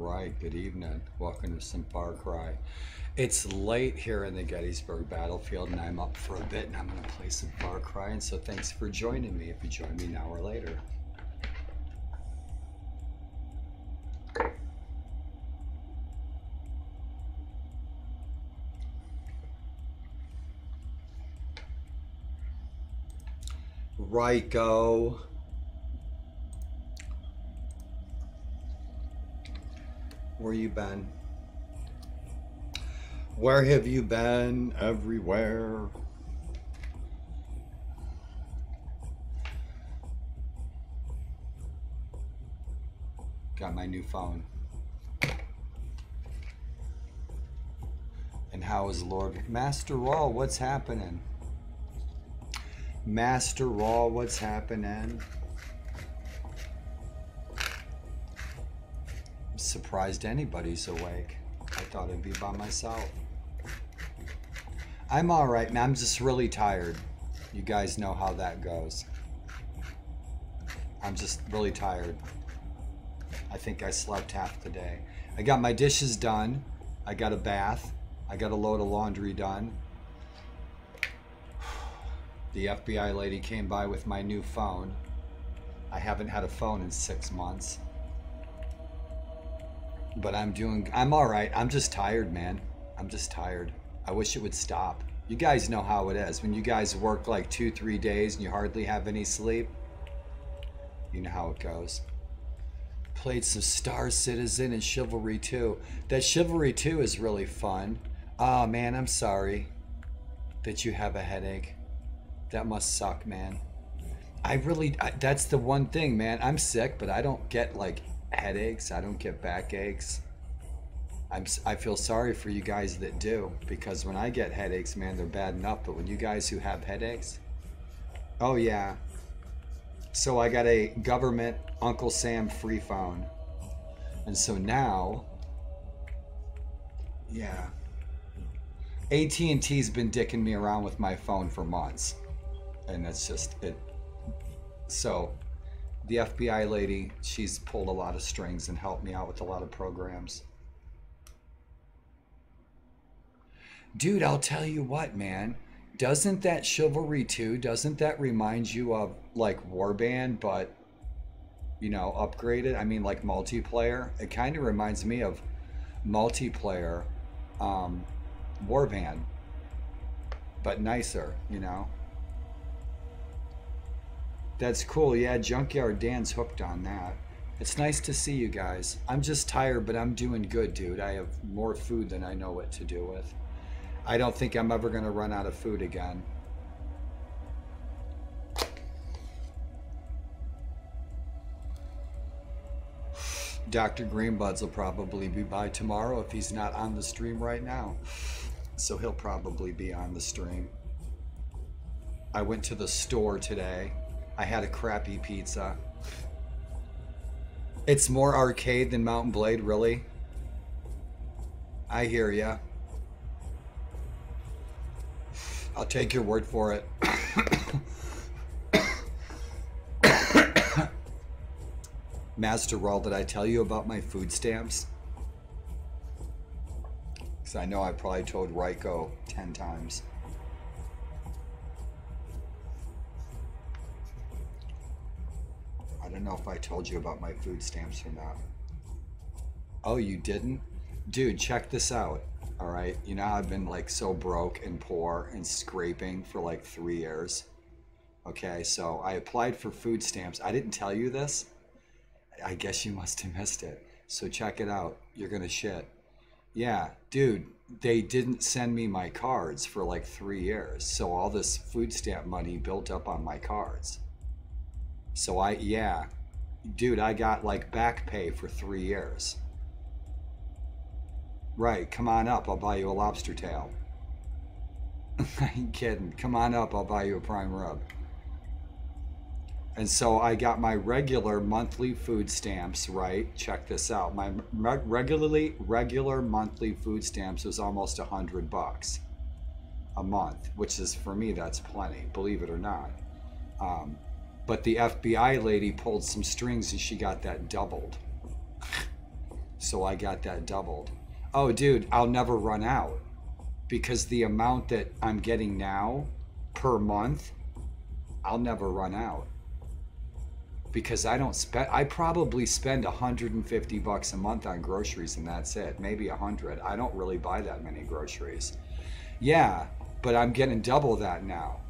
right, good evening. Welcome to some Far Cry. It's late here in the Gettysburg battlefield, and I'm up for a bit, and I'm going to play some Far Cry. And so, thanks for joining me. If you join me now or later. Right, Where you been? Where have you been? Everywhere. Got my new phone. And how is Lord Master Raw? What's happening? Master Raw, what's happening? Surprised anybody's awake. I thought I'd be by myself. I'm all right, man. I'm just really tired. You guys know how that goes. I'm just really tired. I think I slept half the day. I got my dishes done. I got a bath. I got a load of laundry done. The FBI lady came by with my new phone. I haven't had a phone in six months. But I'm doing, I'm all right. I'm just tired, man. I'm just tired. I wish it would stop. You guys know how it is. When you guys work like two, three days and you hardly have any sleep, you know how it goes. Played some Star Citizen and Chivalry 2. That Chivalry 2 is really fun. Oh man, I'm sorry that you have a headache. That must suck, man. I really, I, that's the one thing, man. I'm sick, but I don't get like headaches. I don't get backaches. I'm, I feel sorry for you guys that do because when I get headaches, man, they're bad enough. But when you guys who have headaches, oh yeah. So I got a government Uncle Sam free phone. And so now, yeah. AT&T's been dicking me around with my phone for months and that's just it. So, the FBI lady, she's pulled a lot of strings and helped me out with a lot of programs. Dude, I'll tell you what, man. Doesn't that Chivalry 2, doesn't that remind you of like Warband, but you know, upgraded? I mean, like multiplayer. It kind of reminds me of multiplayer um, Warband, but nicer, you know? That's cool. Yeah, Junkyard Dan's hooked on that. It's nice to see you guys. I'm just tired, but I'm doing good, dude. I have more food than I know what to do with. I don't think I'm ever going to run out of food again. Dr. Greenbuds will probably be by tomorrow if he's not on the stream right now. So he'll probably be on the stream. I went to the store today I had a crappy pizza. It's more arcade than Mount & Blade, really? I hear ya. I'll take your word for it. Master Raw, did I tell you about my food stamps? Because I know I probably told Ryko 10 times. Don't know if I told you about my food stamps or not. Oh, you didn't? Dude, check this out. All right. You know, I've been like so broke and poor and scraping for like three years. Okay. So I applied for food stamps. I didn't tell you this. I guess you must have missed it. So check it out. You're going to shit. Yeah. Dude, they didn't send me my cards for like three years. So all this food stamp money built up on my cards. So I, yeah, dude, I got like back pay for three years. Right, come on up, I'll buy you a lobster tail. I ain't kidding. Come on up, I'll buy you a prime rub. And so I got my regular monthly food stamps, right? Check this out. My regularly regular monthly food stamps was almost a hundred bucks a month, which is for me that's plenty, believe it or not. Um, but the FBI lady pulled some strings and she got that doubled. So I got that doubled. Oh, dude, I'll never run out because the amount that I'm getting now per month, I'll never run out because I don't spend. I probably spend 150 bucks a month on groceries, and that's it. Maybe 100. I don't really buy that many groceries. Yeah, but I'm getting double that now.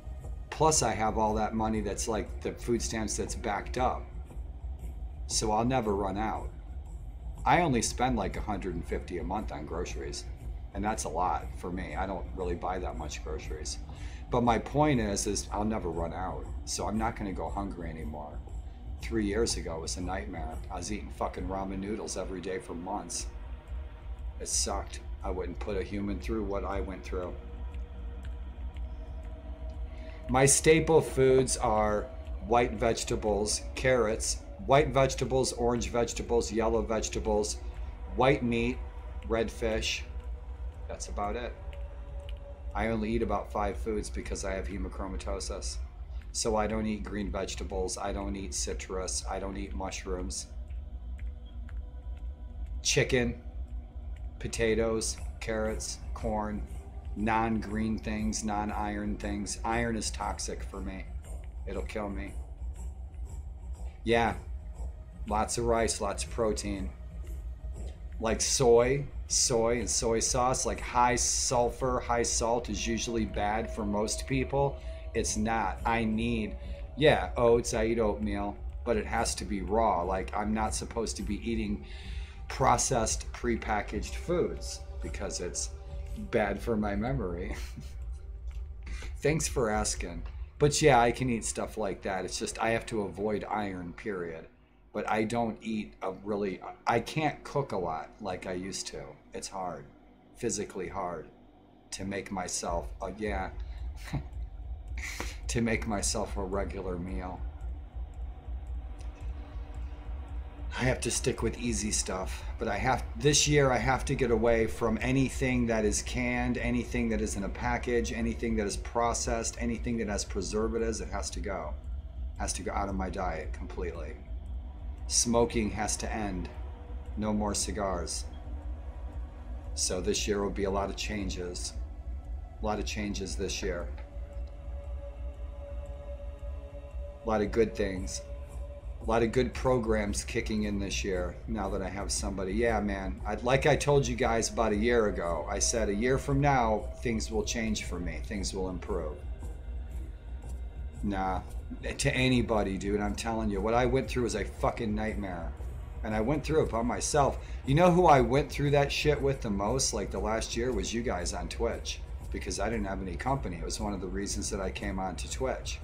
Plus, I have all that money that's like the food stamps that's backed up. So I'll never run out. I only spend like 150 a month on groceries, and that's a lot for me. I don't really buy that much groceries. But my point is, is I'll never run out. So I'm not going to go hungry anymore three years ago was a nightmare. I was eating fucking ramen noodles every day for months. It sucked. I wouldn't put a human through what I went through. My staple foods are white vegetables, carrots, white vegetables, orange vegetables, yellow vegetables, white meat, red fish. That's about it. I only eat about five foods because I have hemochromatosis. So I don't eat green vegetables. I don't eat citrus. I don't eat mushrooms. Chicken, potatoes, carrots, corn, non green things, non iron things. Iron is toxic for me, it'll kill me. Yeah, lots of rice, lots of protein. Like soy, soy and soy sauce, like high sulfur, high salt is usually bad for most people it's not. I need, yeah, oats, I eat oatmeal, but it has to be raw. Like, I'm not supposed to be eating processed, prepackaged foods because it's bad for my memory. Thanks for asking. But yeah, I can eat stuff like that. It's just I have to avoid iron, period. But I don't eat a really, I can't cook a lot like I used to. It's hard, physically hard to make myself, uh, yeah. to make myself a regular meal. I have to stick with easy stuff, but I have this year I have to get away from anything that is canned, anything that is in a package, anything that is processed, anything that has preservatives, it has to go. Has to go out of my diet completely. Smoking has to end. No more cigars. So this year will be a lot of changes. A lot of changes this year. a lot of good things a lot of good programs kicking in this year now that I have somebody. Yeah, man. I, like I told you guys about a year ago, I said a year from now, things will change for me, things will improve. Nah, to anybody, dude, I'm telling you, what I went through was a fucking nightmare. And I went through it by myself. You know who I went through that shit with the most, like the last year, was you guys on Twitch. Because I didn't have any company. It was one of the reasons that I came on to Twitch.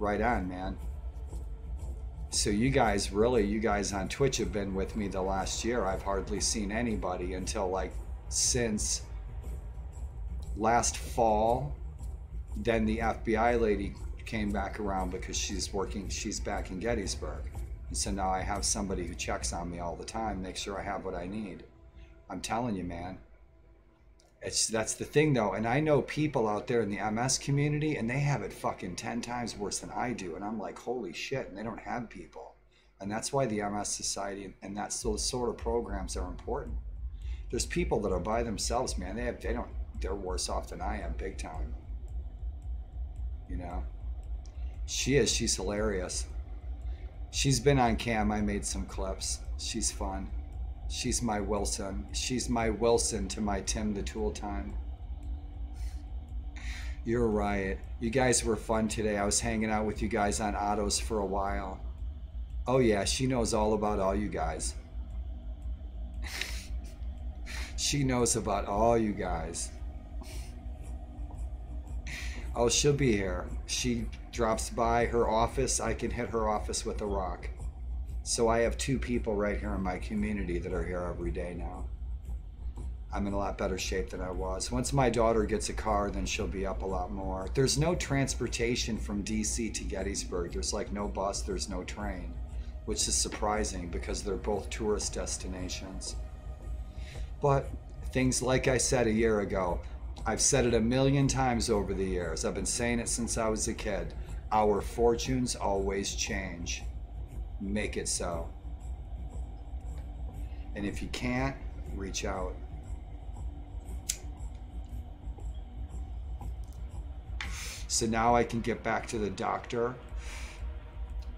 Right on, man. So you guys, really, you guys on Twitch have been with me the last year. I've hardly seen anybody until like since last fall. Then the FBI lady came back around because she's working, she's back in Gettysburg. And so now I have somebody who checks on me all the time, makes sure I have what I need. I'm telling you, man, it's that's the thing though, and I know people out there in the MS community, and they have it fucking ten times worse than I do, and I'm like, holy shit, and they don't have people, and that's why the MS Society and that's those sort of programs are important. There's people that are by themselves, man. They have they don't they're worse off than I am, big time. You know, she is. She's hilarious. She's been on cam. I made some clips. She's fun. She's my Wilson. She's my Wilson to my Tim the Tool Time. You're right. You guys were fun today. I was hanging out with you guys on autos for a while. Oh, yeah, she knows all about all you guys. she knows about all you guys. Oh, she'll be here. She drops by her office. I can hit her office with a rock. So I have two people right here in my community that are here every day now. I'm in a lot better shape than I was. Once my daughter gets a car, then she'll be up a lot more. There's no transportation from DC to Gettysburg. There's like no bus, there's no train, which is surprising because they're both tourist destinations. But things like I said a year ago, I've said it a million times over the years. I've been saying it since I was a kid. Our fortunes always change make it so. And if you can't, reach out. So now I can get back to the doctor.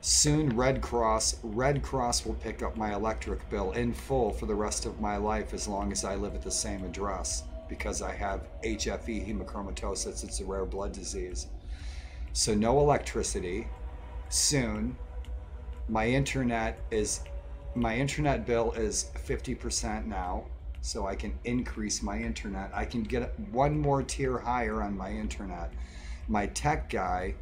Soon, Red Cross, Red Cross will pick up my electric bill in full for the rest of my life as long as I live at the same address because I have HFE hemochromatosis. It's a rare blood disease. So no electricity. Soon, my internet is my internet bill is 50% now so i can increase my internet. I can get one more tier higher on my internet. My tech guy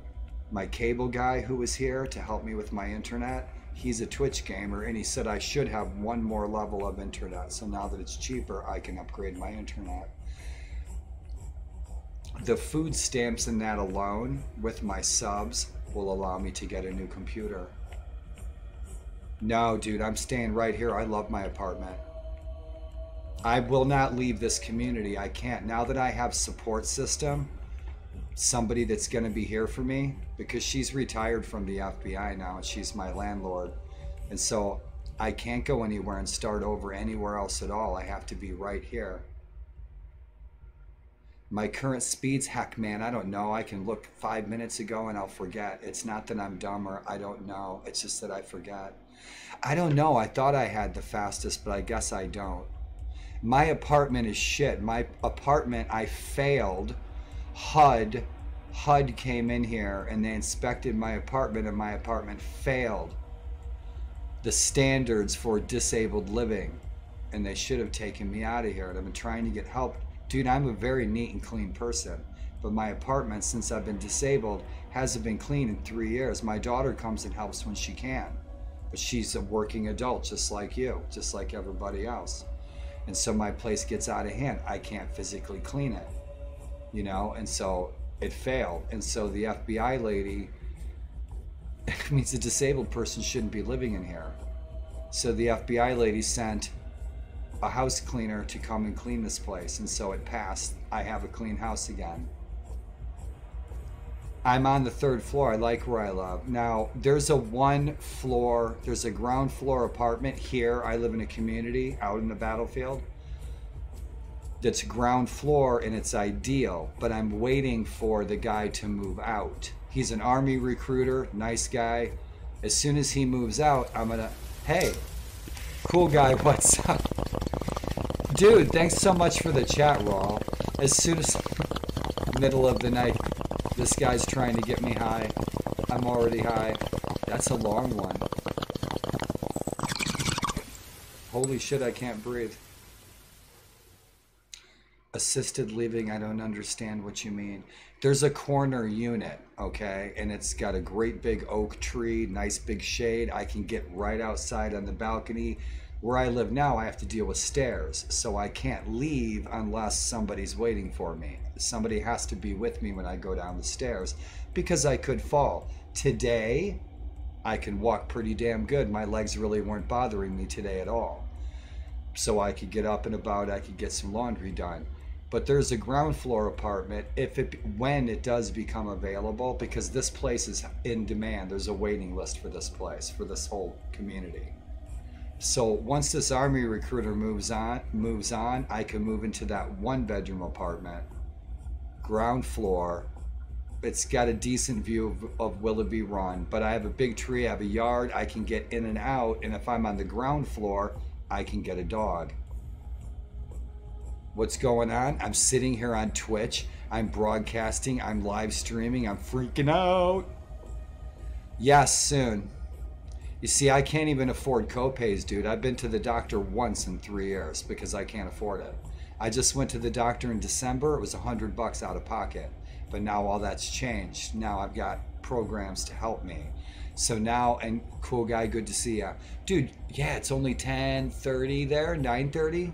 my cable guy who was here to help me with my internet he's a twitch gamer and he said i should have one more level of internet so now that it's cheaper i can upgrade my internet. The food stamps in that alone with my subs will allow me to get a new computer no, dude, I'm staying right here. I love my apartment. I will not leave this community. I can't. Now that I have support system, somebody that's going to be here for me because she's retired from the FBI now and she's my landlord. And so I can't go anywhere and start over anywhere else at all. I have to be right here. My current speeds, heck man, I don't know. I can look five minutes ago and I'll forget. It's not that I'm dumb or I don't know. It's just that I forget. I don't know. I thought I had the fastest, but I guess I don't. My apartment is shit. My apartment, I failed. HUD, HUD came in here and they inspected my apartment, and my apartment failed the standards for disabled living. And they should have taken me out of here. And I've been trying to get help. Dude, I'm a very neat and clean person. But my apartment, since I've been disabled, hasn't been clean in three years. My daughter comes and helps when she can but she's a working adult just like you, just like everybody else. And so my place gets out of hand. I can't physically clean it, you know, and so it failed. And so the FBI lady means a disabled person shouldn't be living in here. So the FBI lady sent a house cleaner to come and clean this place. And so it passed. I have a clean house again. I'm on the third floor. I like where I live. Now, there's a one floor, there's a ground floor apartment here. I live in a community out in the battlefield that's ground floor and it's ideal, but I'm waiting for the guy to move out. He's an army recruiter, nice guy. As soon as he moves out, I'm gonna, hey, cool guy, what's up? Dude, thanks so much for the chat, Raw. As soon as middle of the night, this guy's trying to get me high. I'm already high. That's a long one. Holy shit, I can't breathe. Assisted living, I don't understand what you mean. There's a corner unit, okay? And it's got a great big oak tree, nice big shade. I can get right outside on the balcony. Where I live now, I have to deal with stairs, so I can't leave unless somebody's waiting for me somebody has to be with me when I go down the stairs because I could fall. Today, I can walk pretty damn good. My legs really weren't bothering me today at all. So I could get up and about, I could get some laundry done. But there's a ground floor apartment if it when it does become available because this place is in demand. There's a waiting list for this place, for this whole community. So once this army recruiter moves on, moves on, I can move into that one bedroom apartment ground floor. It's got a decent view of, of Willoughby Run, but I have a big tree, I have a yard, I can get in and out, and if I'm on the ground floor, I can get a dog. What's going on? I'm sitting here on Twitch. I'm broadcasting. I'm live streaming. I'm freaking out. Yes, soon. You see, I can't even afford copays, dude. I've been to the doctor once in three years because I can't afford it. I just went to the doctor in December. It was a hundred bucks out of pocket. But now all that's changed. Now I've got programs to help me. So now, and cool guy, good to see ya. Dude, yeah, it's only 10, 30 there, 9.30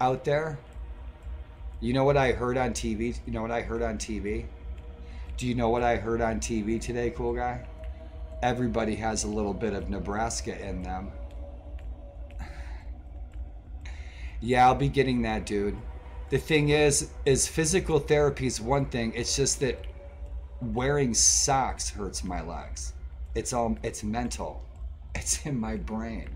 out there. You know what I heard on TV? You know what I heard on TV? Do you know what I heard on TV today, cool guy? Everybody has a little bit of Nebraska in them. Yeah, I'll be getting that, dude. The thing is, is physical therapy is one thing. It's just that wearing socks hurts my legs. It's all it's mental. It's in my brain.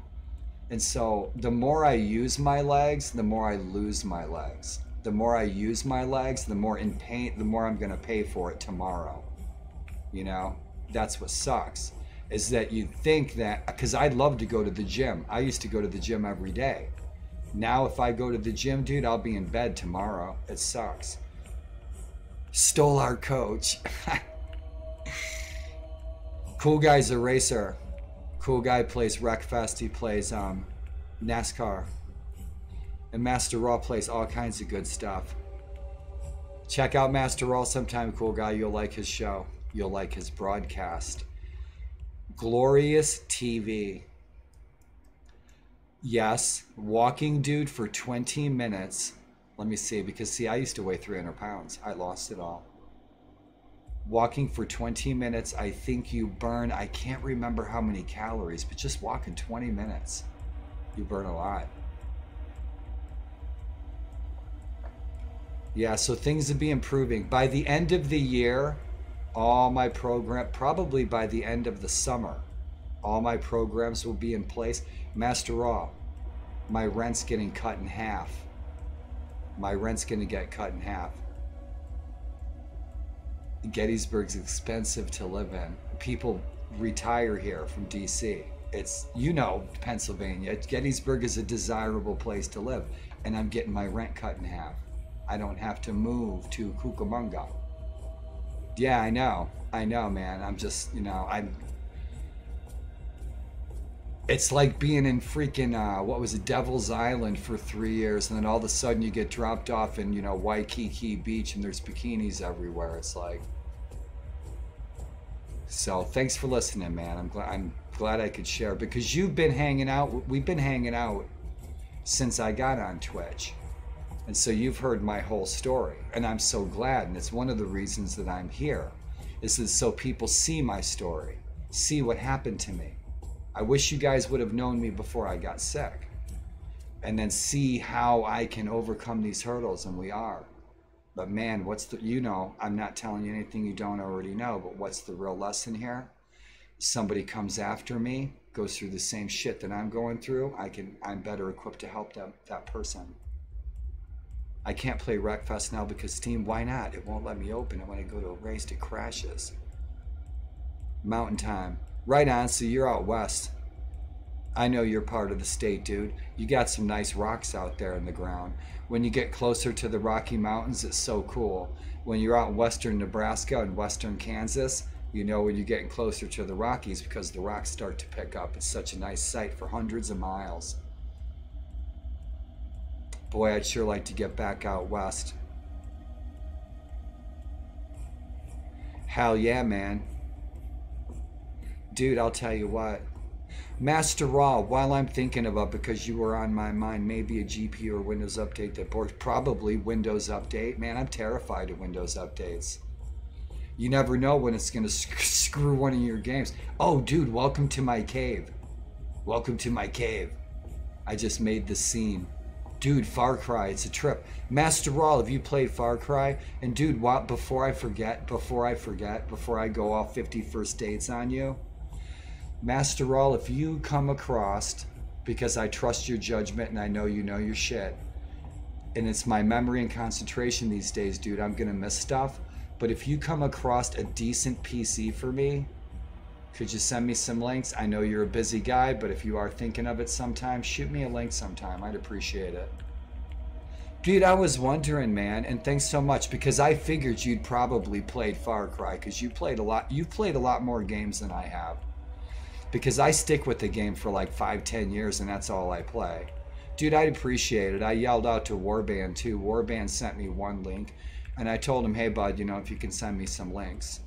And so the more I use my legs, the more I lose my legs. The more I use my legs, the more in pain, the more I'm going to pay for it tomorrow. You know, that's what sucks is that you think that because I'd love to go to the gym. I used to go to the gym every day. Now, if I go to the gym, dude, I'll be in bed tomorrow. It sucks. Stole our coach. cool guy's a racer. Cool guy plays Wreckfest. He plays um, NASCAR. And Master Raw plays all kinds of good stuff. Check out Master Raw sometime, cool guy. You'll like his show. You'll like his broadcast. Glorious TV. Yes, walking dude for 20 minutes. Let me see, because see, I used to weigh 300 pounds. I lost it all. Walking for 20 minutes, I think you burn, I can't remember how many calories, but just walking 20 minutes, you burn a lot. Yeah, so things will be improving. By the end of the year, all my program, probably by the end of the summer, all my programs will be in place. Master Raw, my rent's getting cut in half. My rent's going to get cut in half. Gettysburg's expensive to live in. People retire here from DC. It's, you know, Pennsylvania. Gettysburg is a desirable place to live, and I'm getting my rent cut in half. I don't have to move to Cucamonga. Yeah, I know. I know, man. I'm just, you know, I'm it's like being in freaking uh, what was it, Devil's Island for three years, and then all of a sudden you get dropped off in you know Waikiki Beach, and there's bikinis everywhere. It's like. So thanks for listening, man. I'm glad I'm glad I could share because you've been hanging out. We've been hanging out since I got on Twitch, and so you've heard my whole story, and I'm so glad. And it's one of the reasons that I'm here, is so people see my story, see what happened to me I wish you guys would have known me before I got sick and then see how I can overcome these hurdles, and we are. But man, what's the, you know, I'm not telling you anything you don't already know, but what's the real lesson here? Somebody comes after me, goes through the same shit that I'm going through, I can, I'm better equipped to help them, that person. I can't play Wreckfest now because Steam, why not? It won't let me open it when I go to a race, it crashes. Mountain time. Right on, so you're out west. I know you're part of the state, dude. You got some nice rocks out there in the ground. When you get closer to the Rocky Mountains, it's so cool. When you're out in western Nebraska and western Kansas, you know when you're getting closer to the Rockies because the rocks start to pick up. It's such a nice sight for hundreds of miles. Boy, I'd sure like to get back out west. Hell yeah, man. Dude, I'll tell you what. Master Raw, while I'm thinking about because you were on my mind, maybe a GPU or Windows update that. Probably Windows update. Man, I'm terrified of Windows updates. You never know when it's going to screw one of your games. Oh, dude, welcome to my cave. Welcome to my cave. I just made the scene. Dude, Far Cry, it's a trip. Master Raw, have you played Far Cry? And dude, what, before I forget, before I forget, before I go off 51st dates on you, Master Raw, if you come across, because I trust your judgment and I know you know your shit, and it's my memory and concentration these days, dude, I'm gonna miss stuff. But if you come across a decent PC for me, could you send me some links? I know you're a busy guy, but if you are thinking of it sometime, shoot me a link sometime. I'd appreciate it. Dude, I was wondering, man, and thanks so much because I figured you'd probably played Far Cry because you played a lot. You've played a lot more games than I have because I stick with the game for like five, ten years, and that's all I play. Dude, I'd appreciate it. I yelled out to Warband too. Warband sent me one link, and I told him, "Hey, bud, you know, if you can send me some links."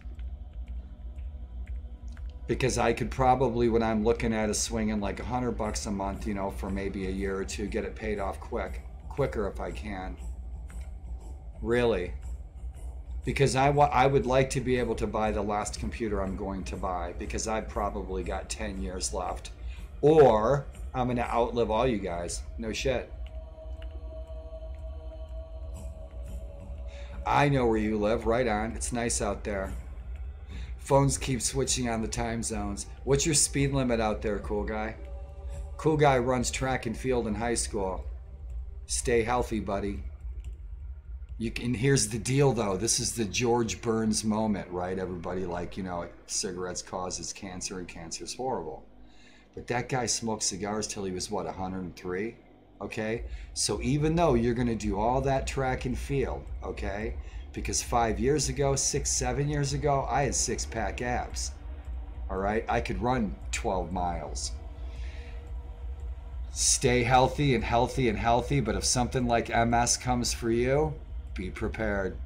Because I could probably, when I'm looking at a swinging like a hundred bucks a month, you know, for maybe a year or two, get it paid off quick, quicker if I can. Really because I, wa- I would like to be able to buy the last computer I'm going to buy because I've probably got 10 years left. Or I'm going to outlive all you guys. No shit. I know where you live. Right on. It's nice out there. Phones keep switching on the time zones. What's your speed limit out there, cool guy? Cool guy runs track and field in high school. Stay healthy, buddy. You can, here's the deal though. This is the George Burns moment, right? Everybody like, you know, cigarettes causes cancer and cancer is horrible. But that guy smoked cigars till he was what, 103? Okay? So even though you're going to do all that track and field, okay? Because 5 years ago, 6 7 years ago, I had six pack abs. All right? I could run 12 miles stay healthy and healthy and healthy. But if something like MS comes for you, be prepared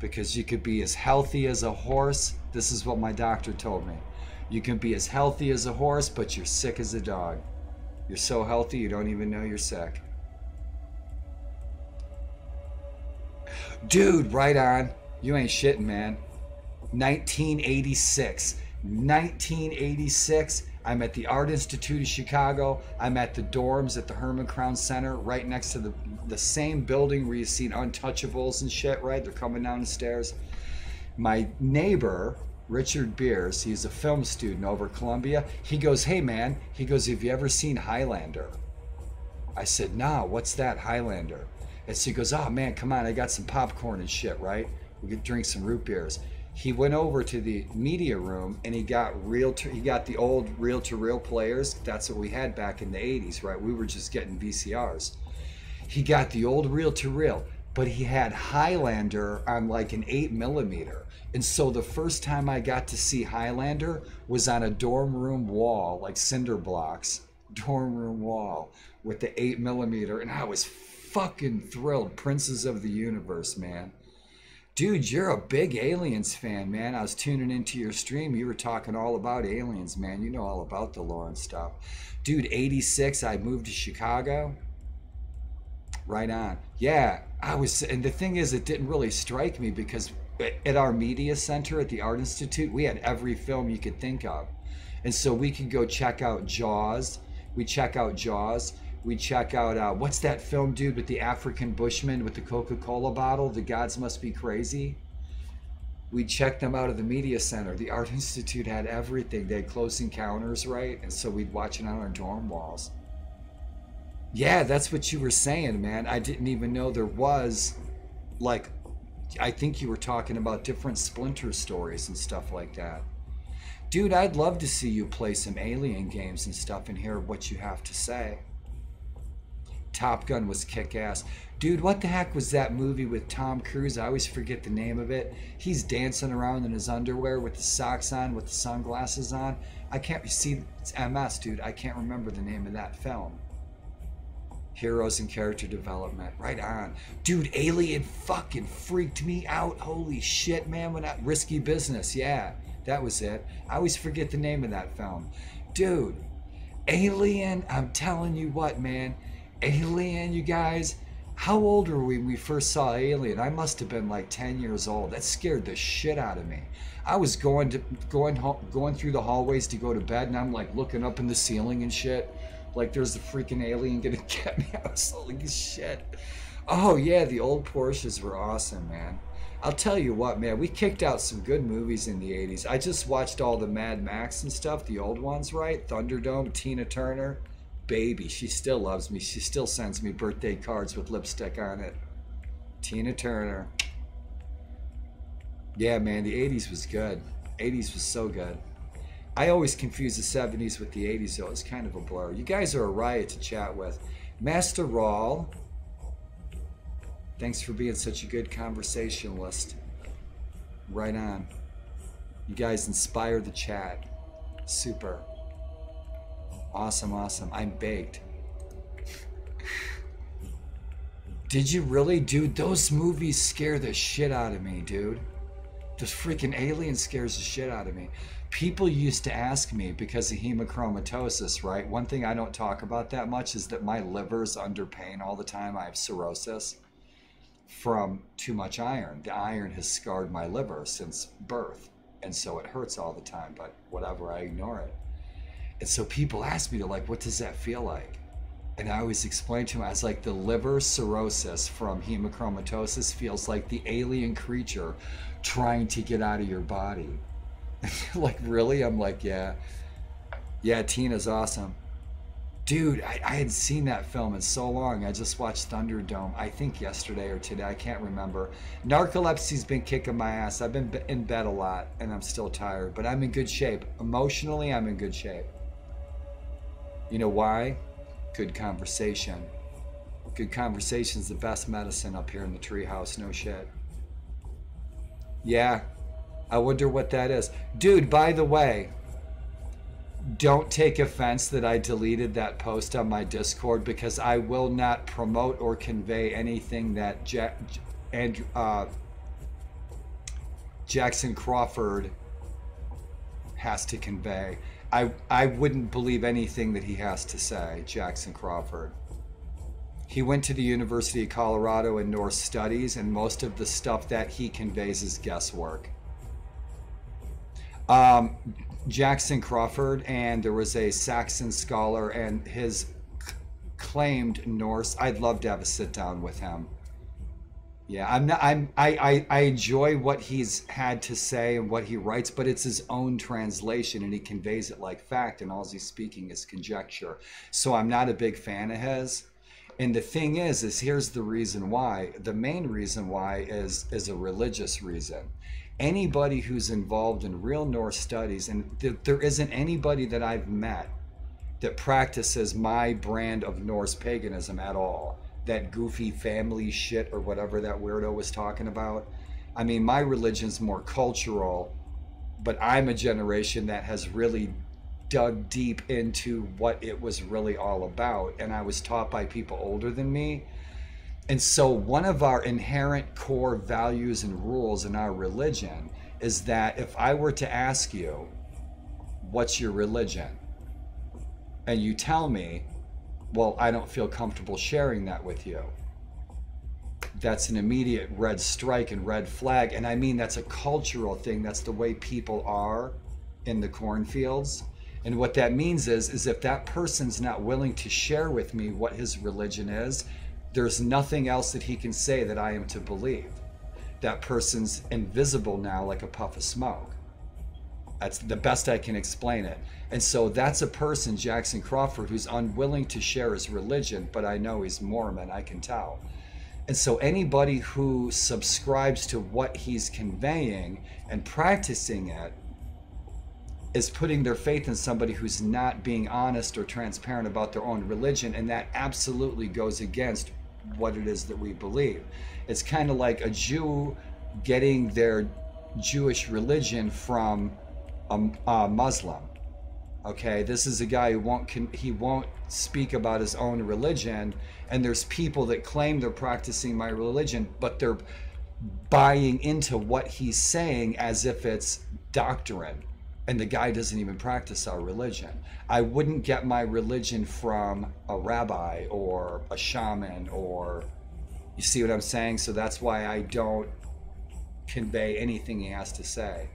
because you could be as healthy as a horse. This is what my doctor told me. You can be as healthy as a horse, but you're sick as a dog. You're so healthy you don't even know you're sick. Dude, right on. You ain't shitting, man. 1986. 1986 I'm at the Art Institute of Chicago. I'm at the dorms at the Herman Crown Center, right next to the the same building where you seen Untouchables and shit. Right, they're coming down the stairs. My neighbor, Richard Beers, he's a film student over Columbia. He goes, "Hey man," he goes, "Have you ever seen Highlander?" I said, "Nah, what's that Highlander?" And so he goes, "Oh man, come on, I got some popcorn and shit, right? We could drink some root beers." He went over to the media room and he got real he got the old reel to reel players. That's what we had back in the 80s right? We were just getting vcrs he got the old reel to reel but he had highlander on like an 8 millimeter. And so the first time i got to see highlander was on a dorm room wall like cinder blocks dorm room wall with the 8 millimeter. And i was fucking thrilled. Princes of the universe man Dude, you're a big aliens fan, man. I was tuning into your stream. You were talking all about aliens, man. You know all about the and stuff. Dude, 86, I moved to Chicago. Right on. Yeah, I was, and the thing is, it didn't really strike me because at our media center at the Art Institute, we had every film you could think of. And so we could go check out Jaws. We check out Jaws we check out uh, what's that film, dude, with the African Bushman with the Coca Cola bottle? The Gods Must Be Crazy. We checked them out of the media center. The Art Institute had everything. They had close encounters, right? And so we'd watch it on our dorm walls. Yeah, that's what you were saying, man. I didn't even know there was, like, I think you were talking about different splinter stories and stuff like that. Dude, I'd love to see you play some alien games and stuff and hear what you have to say. Top Gun was kick ass. Dude, what the heck was that movie with Tom Cruise? I always forget the name of it. He's dancing around in his underwear with the socks on, with the sunglasses on. I can't see, it's MS, dude. I can't remember the name of that film. Heroes and character development. Right on. Dude, Alien fucking freaked me out. Holy shit, man. When I, risky business. Yeah, that was it. I always forget the name of that film. Dude, Alien, I'm telling you what, man Alien, you guys. How old were we when we first saw Alien? I must have been like 10 years old. That scared the shit out of me. I was going to going home going through the hallways to go to bed, and I'm like looking up in the ceiling and shit, like there's a freaking alien gonna get me. I was like, shit. Oh yeah, the old Porsches were awesome, man. I'll tell you what, man, we kicked out some good movies in the 80s. I just watched all the Mad Max and stuff, the old ones, right? Thunderdome, Tina Turner baby. She still loves me. She still sends me birthday cards with lipstick on it. Tina Turner. Yeah, man, the 80s was good. 80s was so good. I always confuse the 70s with the 80s, though. It's kind of a blur. You guys are a riot to chat with. Master Raw, thanks for being such a good conversationalist. Right on. You guys inspire the chat. Super. Awesome, awesome. I'm baked. Did you really, dude? Those movies scare the shit out of me, dude. The freaking alien scares the shit out of me. People used to ask me because of hemochromatosis, right? One thing I don't talk about that much is that my liver's under pain all the time. I have cirrhosis from too much iron. The iron has scarred my liver since birth. And so it hurts all the time, but whatever, I ignore it. And so people ask me, like, what does that feel like? And I always explain to them, I was like, the liver cirrhosis from hemochromatosis feels like the alien creature trying to get out of your body. like, really? I'm like, yeah. Yeah, Tina's awesome. Dude, I, I had seen that film in so long. I just watched Thunderdome, I think yesterday or today. I can't remember. Narcolepsy's been kicking my ass. I've been in bed a lot and I'm still tired, but I'm in good shape. Emotionally, I'm in good shape. You know why? Good conversation. Good conversation is the best medicine up here in the treehouse, no shit. Yeah, I wonder what that is. Dude, by the way, don't take offense that I deleted that post on my Discord because I will not promote or convey anything that Jack, Andrew, uh, Jackson Crawford has to convey. I, I wouldn't believe anything that he has to say, Jackson Crawford. He went to the University of Colorado in Norse Studies, and most of the stuff that he conveys is guesswork. Um, Jackson Crawford, and there was a Saxon scholar, and his claimed Norse. I'd love to have a sit down with him. Yeah, I'm not. I'm. I, I. I enjoy what he's had to say and what he writes, but it's his own translation, and he conveys it like fact, and all he's speaking is conjecture. So I'm not a big fan of his. And the thing is, is here's the reason why. The main reason why is is a religious reason anybody who's involved in real Norse studies, and th- there isn't anybody that I've met that practices my brand of Norse paganism at all. That goofy family shit or whatever that weirdo was talking about. I mean, my religion's more cultural, but I'm a generation that has really dug deep into what it was really all about. And I was taught by people older than me and so, one of our inherent core values and rules in our religion is that if I were to ask you, What's your religion? and you tell me, Well, I don't feel comfortable sharing that with you, that's an immediate red strike and red flag. And I mean, that's a cultural thing. That's the way people are in the cornfields. And what that means is, is if that person's not willing to share with me what his religion is, there's nothing else that he can say that I am to believe. That person's invisible now like a puff of smoke. That's the best I can explain it. And so that's a person, Jackson Crawford, who's unwilling to share his religion, but I know he's Mormon, I can tell. And so anybody who subscribes to what he's conveying and practicing it is putting their faith in somebody who's not being honest or transparent about their own religion. And that absolutely goes against what it is that we believe. It's kind of like a Jew getting their Jewish religion from a, a Muslim. Okay, this is a guy who won't he won't speak about his own religion, and there's people that claim they're practicing my religion, but they're buying into what he's saying as if it's doctrine and the guy doesn't even practice our religion. I wouldn't get my religion from a rabbi or a shaman or you see what I'm saying? So that's why I don't convey anything he has to say.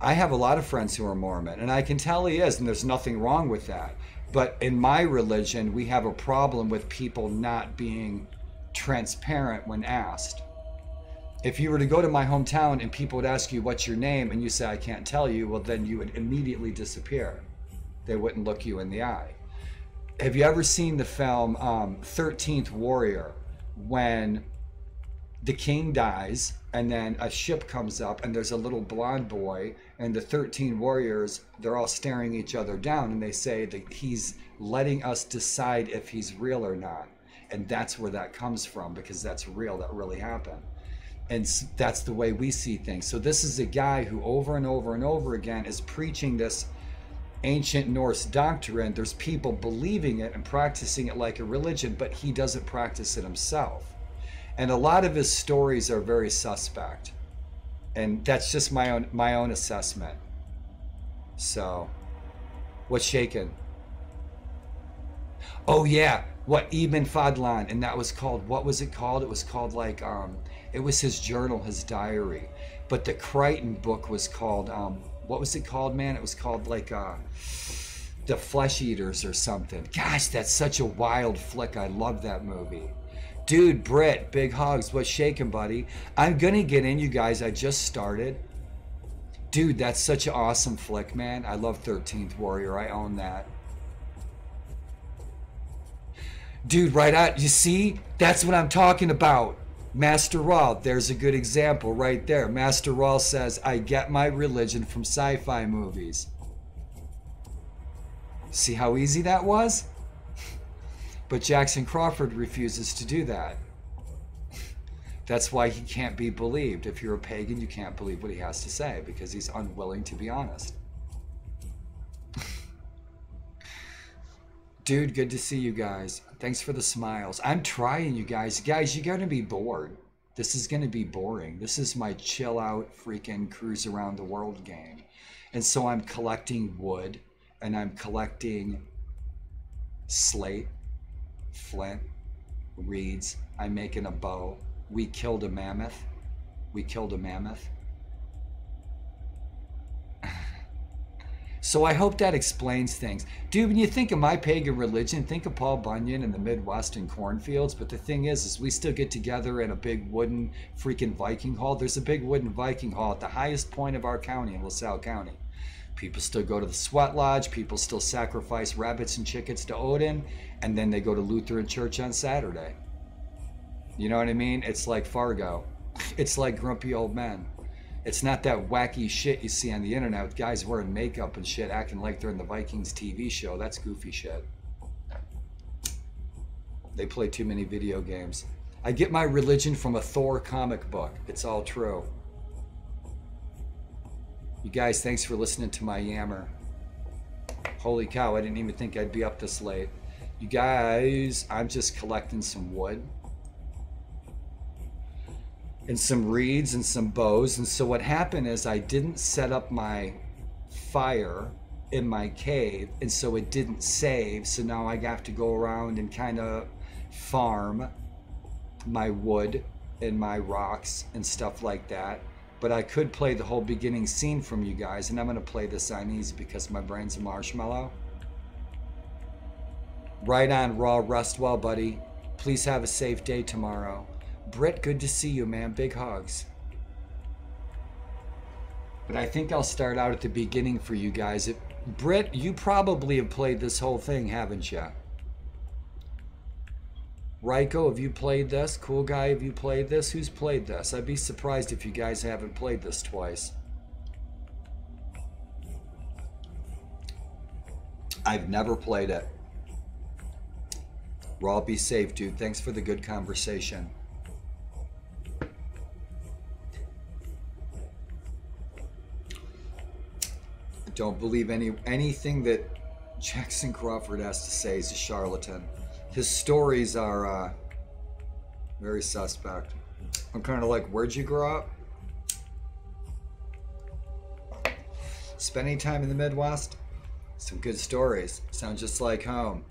I have a lot of friends who are Mormon, and I can tell he is, and there's nothing wrong with that. But in my religion, we have a problem with people not being transparent when asked if you were to go to my hometown and people would ask you what's your name and you say I can't tell you, well then you would immediately disappear. They wouldn't look you in the eye. Have you ever seen the film um, 13th Warrior when the king dies and then a ship comes up and there's a little blonde boy and the 13 warriors they're all staring each other down and they say that he's letting us decide if he's real or not and that's where that comes from because that's real that really happened and that's the way we see things. So this is a guy who over and over and over again is preaching this ancient Norse doctrine. There's people believing it and practicing it like a religion, but he doesn't practice it himself. And a lot of his stories are very suspect. And that's just my own my own assessment. So what's shaken Oh yeah, what Ibn Fadlan, and that was called what was it called? It was called like um it was his journal, his diary. But the Crichton book was called, um, what was it called, man? It was called like uh, The Flesh Eaters or something. Gosh, that's such a wild flick. I love that movie. Dude, Britt, big hugs. What's shaking, buddy? I'm gonna get in, you guys. I just started. Dude, that's such an awesome flick, man. I love 13th Warrior. I own that. Dude, right out. You see? That's what I'm talking about. Master Raw, there's a good example right there. Master Raw says, I get my religion from sci fi movies. See how easy that was? But Jackson Crawford refuses to do that. That's why he can't be believed. If you're a pagan, you can't believe what he has to say because he's unwilling to be honest. Dude, good to see you guys. Thanks for the smiles. I'm trying, you guys. Guys, you gotta be bored. This is gonna be boring. This is my chill out freaking cruise around the world game. And so I'm collecting wood and I'm collecting slate, flint, reeds. I'm making a bow. We killed a mammoth. We killed a mammoth. So I hope that explains things. Dude, when you think of my pagan religion, think of Paul Bunyan in the Midwest and cornfields. But the thing is, is we still get together in a big wooden freaking Viking hall. There's a big wooden Viking hall at the highest point of our county in LaSalle County. People still go to the sweat lodge. People still sacrifice rabbits and chickens to Odin. And then they go to Lutheran church on Saturday. You know what I mean? It's like Fargo. It's like grumpy old men. It's not that wacky shit you see on the internet with guys wearing makeup and shit acting like they're in the Vikings TV show. That's goofy shit. They play too many video games. I get my religion from a Thor comic book. It's all true. You guys, thanks for listening to my yammer. Holy cow, I didn't even think I'd be up this late. You guys, I'm just collecting some wood and some reeds and some bows. And so what happened is I didn't set up my fire in my cave, and so it didn't save. So now I have to go around and kind of farm my wood and my rocks and stuff like that. But I could play the whole beginning scene from you guys, and I'm going to play this on because my brain's a marshmallow. Right on, Raw. Rest well, buddy. Please have a safe day tomorrow. Britt, good to see you, man. Big hugs. But I think I'll start out at the beginning for you guys. It, Britt, you probably have played this whole thing, haven't you? Ryko, have you played this? Cool guy, have you played this? Who's played this? I'd be surprised if you guys haven't played this twice. I've never played it. Raw, be safe, dude. Thanks for the good conversation. I don't believe any anything that Jackson Crawford has to say. He's a charlatan. His stories are uh, very suspect. I'm kind of like, where'd you grow up? Spending time in the Midwest? Some good stories. Sound just like home.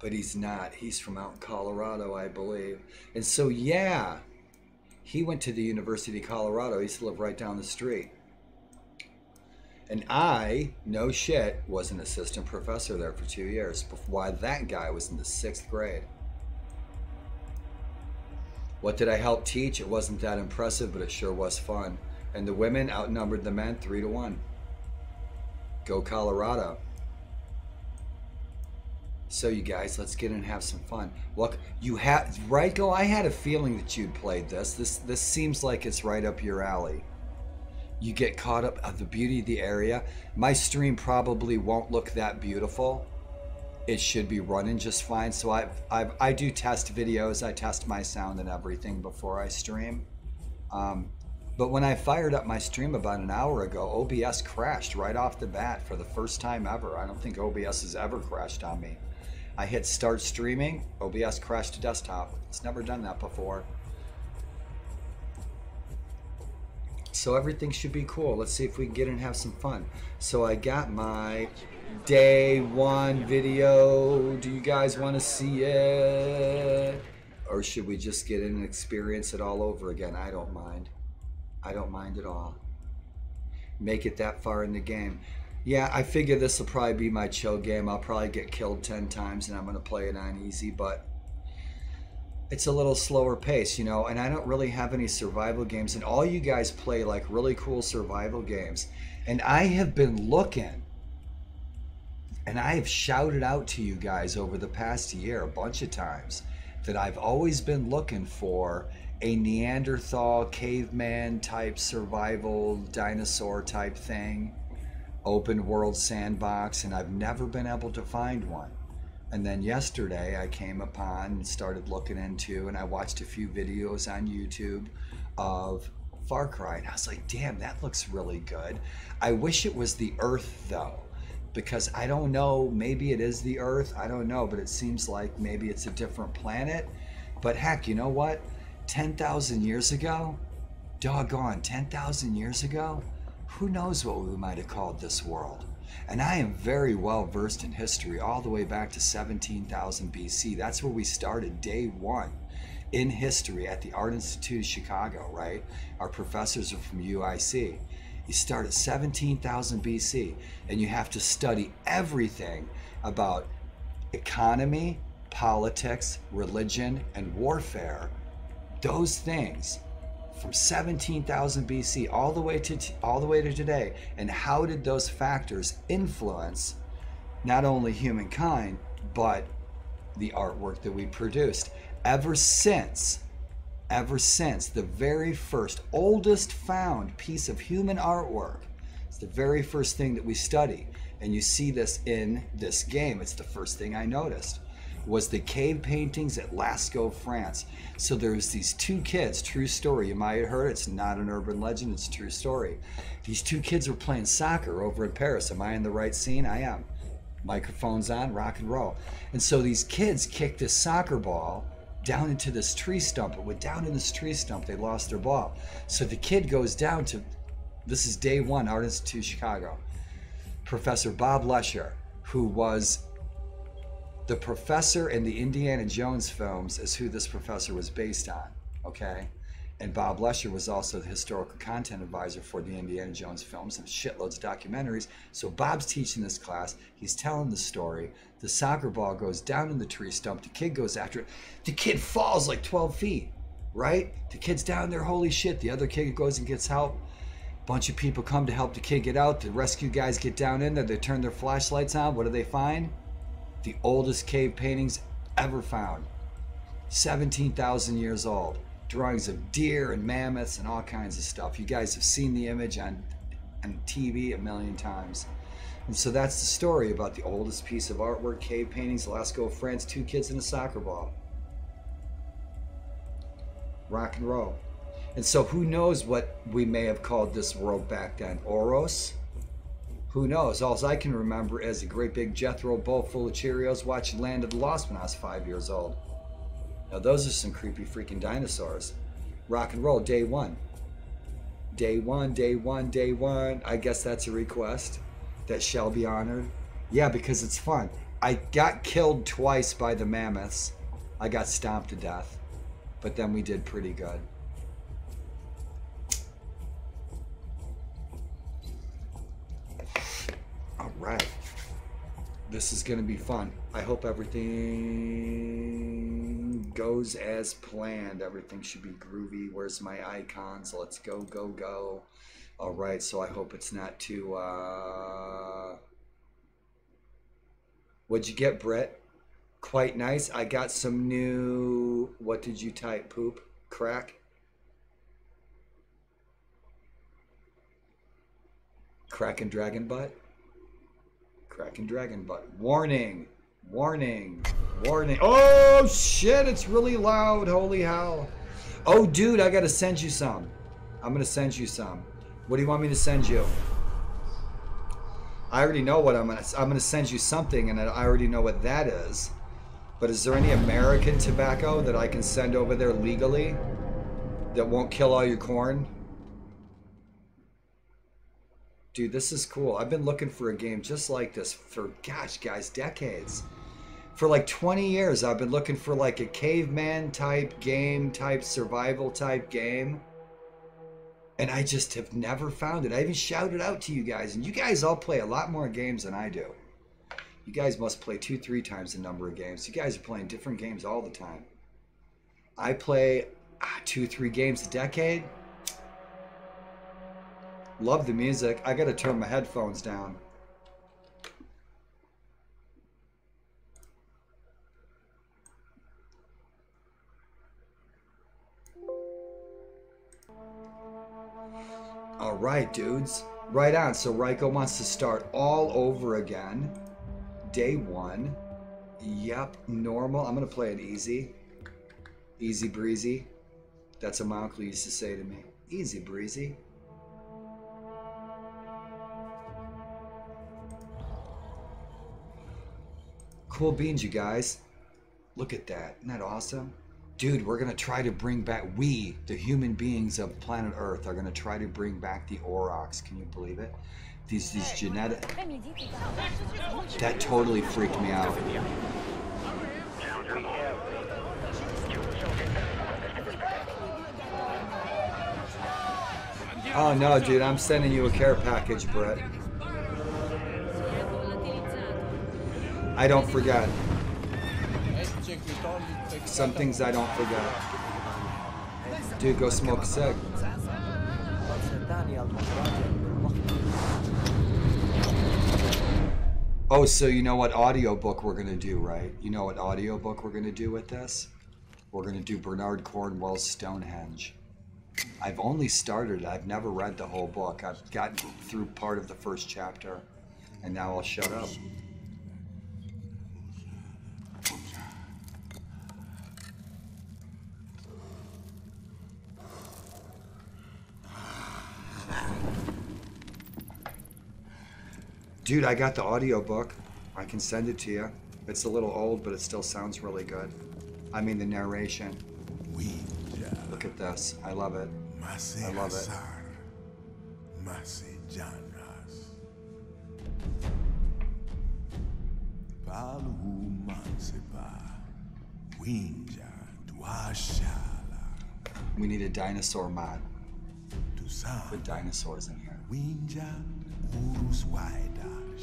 But he's not. He's from out in Colorado, I believe. And so, yeah, he went to the University of Colorado. He used to live right down the street. And I, no shit, was an assistant professor there for two years while that guy was in the sixth grade. What did I help teach? It wasn't that impressive, but it sure was fun. And the women outnumbered the men three to one. Go Colorado. So you guys, let's get in and have some fun. Look, you have right go. I had a feeling that you'd played this. This this seems like it's right up your alley you get caught up of the beauty of the area. My stream probably won't look that beautiful. It should be running just fine. So I I I do test videos. I test my sound and everything before I stream. Um, but when I fired up my stream about an hour ago, OBS crashed right off the bat for the first time ever. I don't think OBS has ever crashed on me. I hit start streaming, OBS crashed to desktop. It's never done that before. So everything should be cool. Let's see if we can get in and have some fun. So I got my day one video. Do you guys want to see it? Or should we just get in and experience it all over again? I don't mind. I don't mind at all. Make it that far in the game. Yeah, I figure this will probably be my chill game. I'll probably get killed 10 times and I'm going to play it on easy, but it's a little slower pace, you know, and I don't really have any survival games, and all you guys play like really cool survival games. And I have been looking And I have shouted out to you guys over the past year a bunch of times that I've always been looking for a Neanderthal caveman type survival dinosaur type thing, open world sandbox, and I've never been able to find one. And then yesterday I came upon and started looking into, and I watched a few videos on YouTube of Far Cry, and I was like, damn, that looks really good. I wish it was the Earth though because I don't know, maybe it is the Earth, I don't know, but it seems like maybe it's a different planet. But heck, you know what? 10,000 years ago, doggone, 10,000 years ago, who knows what we might have called this world? And I am very well versed in history, all the way back to 17,000 BC. That's where we started day one in history at the Art Institute of Chicago, right? Our professors are from UIC. You start at 17,000 BC and you have to study everything about economy, politics, religion, and warfare. Those things from 17,000 BC all the way to all the way to today and how did those factors influence not only humankind but the artwork that we produced ever since ever since the very first, oldest found piece of human artwork. It's the very first thing that we study. And you see this in this game. It's the first thing I noticed was the cave paintings at Lascaux, France. So there's these two kids, true story. You might have heard it's not an urban legend, it's a true story. These two kids were playing soccer over in Paris. Am I in the right scene? I am. Microphones on, rock and roll. And so these kids kicked this soccer ball down into this tree stump. It went down in this tree stump. They lost their ball. So the kid goes down to, this is day one, Art Institute Chicago. Professor Bob Lesher, who was the professor in the Indiana Jones films, is who this professor was based on. Okay. And Bob Lesher was also the historical content advisor for the Indiana Jones films and shitloads of documentaries. So Bob's teaching this class. He's telling the story. The soccer ball goes down in the tree stump. The kid goes after it. The kid falls like 12 feet, right? The kid's down there. Holy shit. The other kid goes and gets help. Bunch of people come to help the kid get out. The rescue guys get down in there. They turn their flashlights on. What do they find? The oldest cave paintings ever found. 17,000 years old drawings of deer and mammoths and all kinds of stuff. You guys have seen the image on, on TV a million times. And so that's the story about the oldest piece of artwork, cave paintings, Lascaux, France, two kids in a soccer ball. Rock and roll. And so who knows what we may have called this world back then? Oros? Who knows? All I can remember is a great big Jethro bowl full of Cheerios watching Land of the Lost when I was five years old. Now those are some creepy freaking dinosaurs. Rock and roll, day one. Day one, day one, day one. I guess that's a request that shall be honored. Yeah, because it's fun. I got killed twice by the mammoths. I got stomped to death. But then we did pretty good. All right. This is going to be fun. I hope everything goes as planned. Everything should be groovy. Where's my icons? Let's go, go, go. All right, so I hope it's not too. Uh... What'd you get, Brett? Quite nice. I got some new. What did you type? Poop? Crack? Crack and dragon butt? Kraken Dragon Butt. Warning! Warning! Warning! Oh shit! It's really loud! Holy hell! Oh dude, I gotta send you some. I'm gonna send you some. What do you want me to send you? I already know what I'm gonna. I'm gonna send you something, and I already know what that is. But is there any American tobacco that I can send over there legally that won't kill all your corn? Dude, this is cool. I've been looking for a game just like this for, gosh, guys, decades. For like 20 years, I've been looking for like a caveman type game, type survival type game. And I just have never found it. I even shouted out to you guys, and you guys all play a lot more games than I do. You guys must play two, three times the number of games. You guys are playing different games all the time. I play ah, two, three games a decade. Love the music. I gotta turn my headphones down. All right, dudes. Right on. So Ryko wants to start all over again. Day one. Yep, normal. I'm gonna play it easy. Easy breezy. That's what my uncle used to say to me. Easy breezy. Cool beans, you guys. Look at that. Isn't that awesome? Dude, we're gonna try to bring back we, the human beings of planet Earth, are gonna try to bring back the Aurochs. Can you believe it? These these genetic that totally freaked me out. Oh no, dude, I'm sending you a care package, Brett. I don't forget. Some things I don't forget. Dude, go smoke a cig. Oh, so you know what audiobook we're gonna do, right? You know what audiobook we're gonna do with this? We're gonna do Bernard Cornwell's Stonehenge. I've only started. I've never read the whole book. I've gotten through part of the first chapter, and now I'll shut up. Dude, I got the audiobook. I can send it to you. It's a little old, but it still sounds really good. I mean, the narration. Look at this. I love it. I love it. We need a dinosaur mod. Put dinosaurs in here. Urus waidas.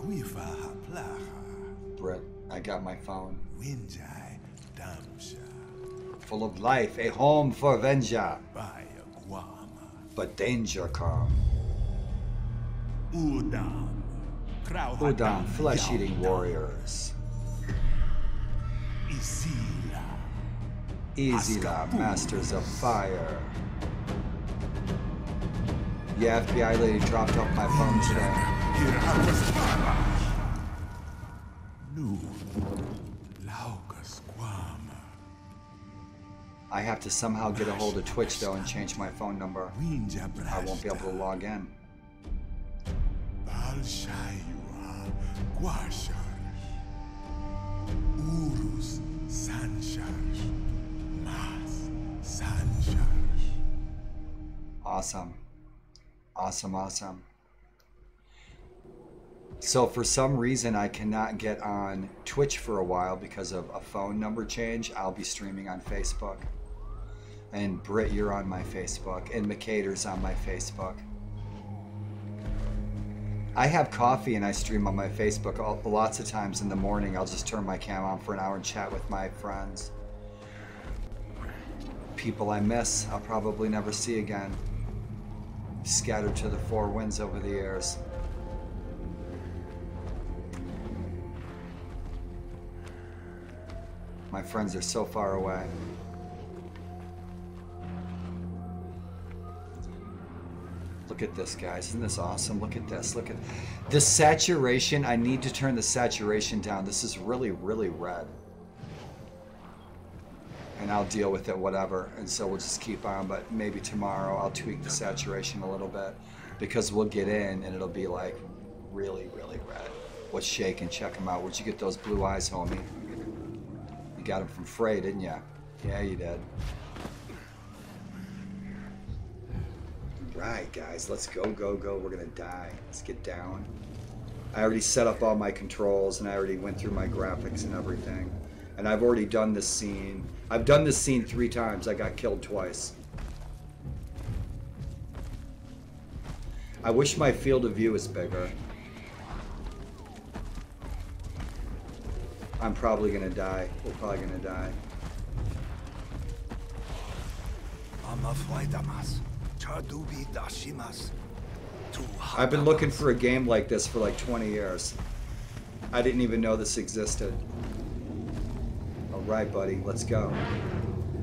Guifa haplacha. Brett, I got my phone. Winjai damsha. Full of life, a home for Wenja. Baya guama. But danger come. Udam. Udon, flesh-eating warriors. Isila. Izila, masters of fire. Yeah, FBI lady dropped off my phone today. I have to somehow get a hold of Twitch though and change my phone number. I won't be able to log in. Awesome. Awesome, awesome. So for some reason I cannot get on Twitch for a while because of a phone number change. I'll be streaming on Facebook. And Britt, you're on my Facebook. And McCater's on my Facebook. I have coffee and I stream on my Facebook lots of times in the morning. I'll just turn my cam on for an hour and chat with my friends. People I miss, I'll probably never see again. Scattered to the four winds over the years. My friends are so far away. Look at this, guys. Isn't this awesome? Look at this. Look at the saturation. I need to turn the saturation down. This is really, really red. And I'll deal with it, whatever. And so we'll just keep on. But maybe tomorrow I'll tweak the saturation a little bit because we'll get in and it'll be like really, really red. What's shaking? Check them out. Where'd you get those blue eyes, homie? You got them from Frey, didn't you? Yeah, you did. Right, guys, let's go, go, go. We're gonna die. Let's get down. I already set up all my controls and I already went through my graphics and everything. And I've already done this scene. I've done this scene three times. I got killed twice. I wish my field of view was bigger. I'm probably gonna die. We're probably gonna die. I've been looking for a game like this for like 20 years. I didn't even know this existed. Right, buddy, let's go.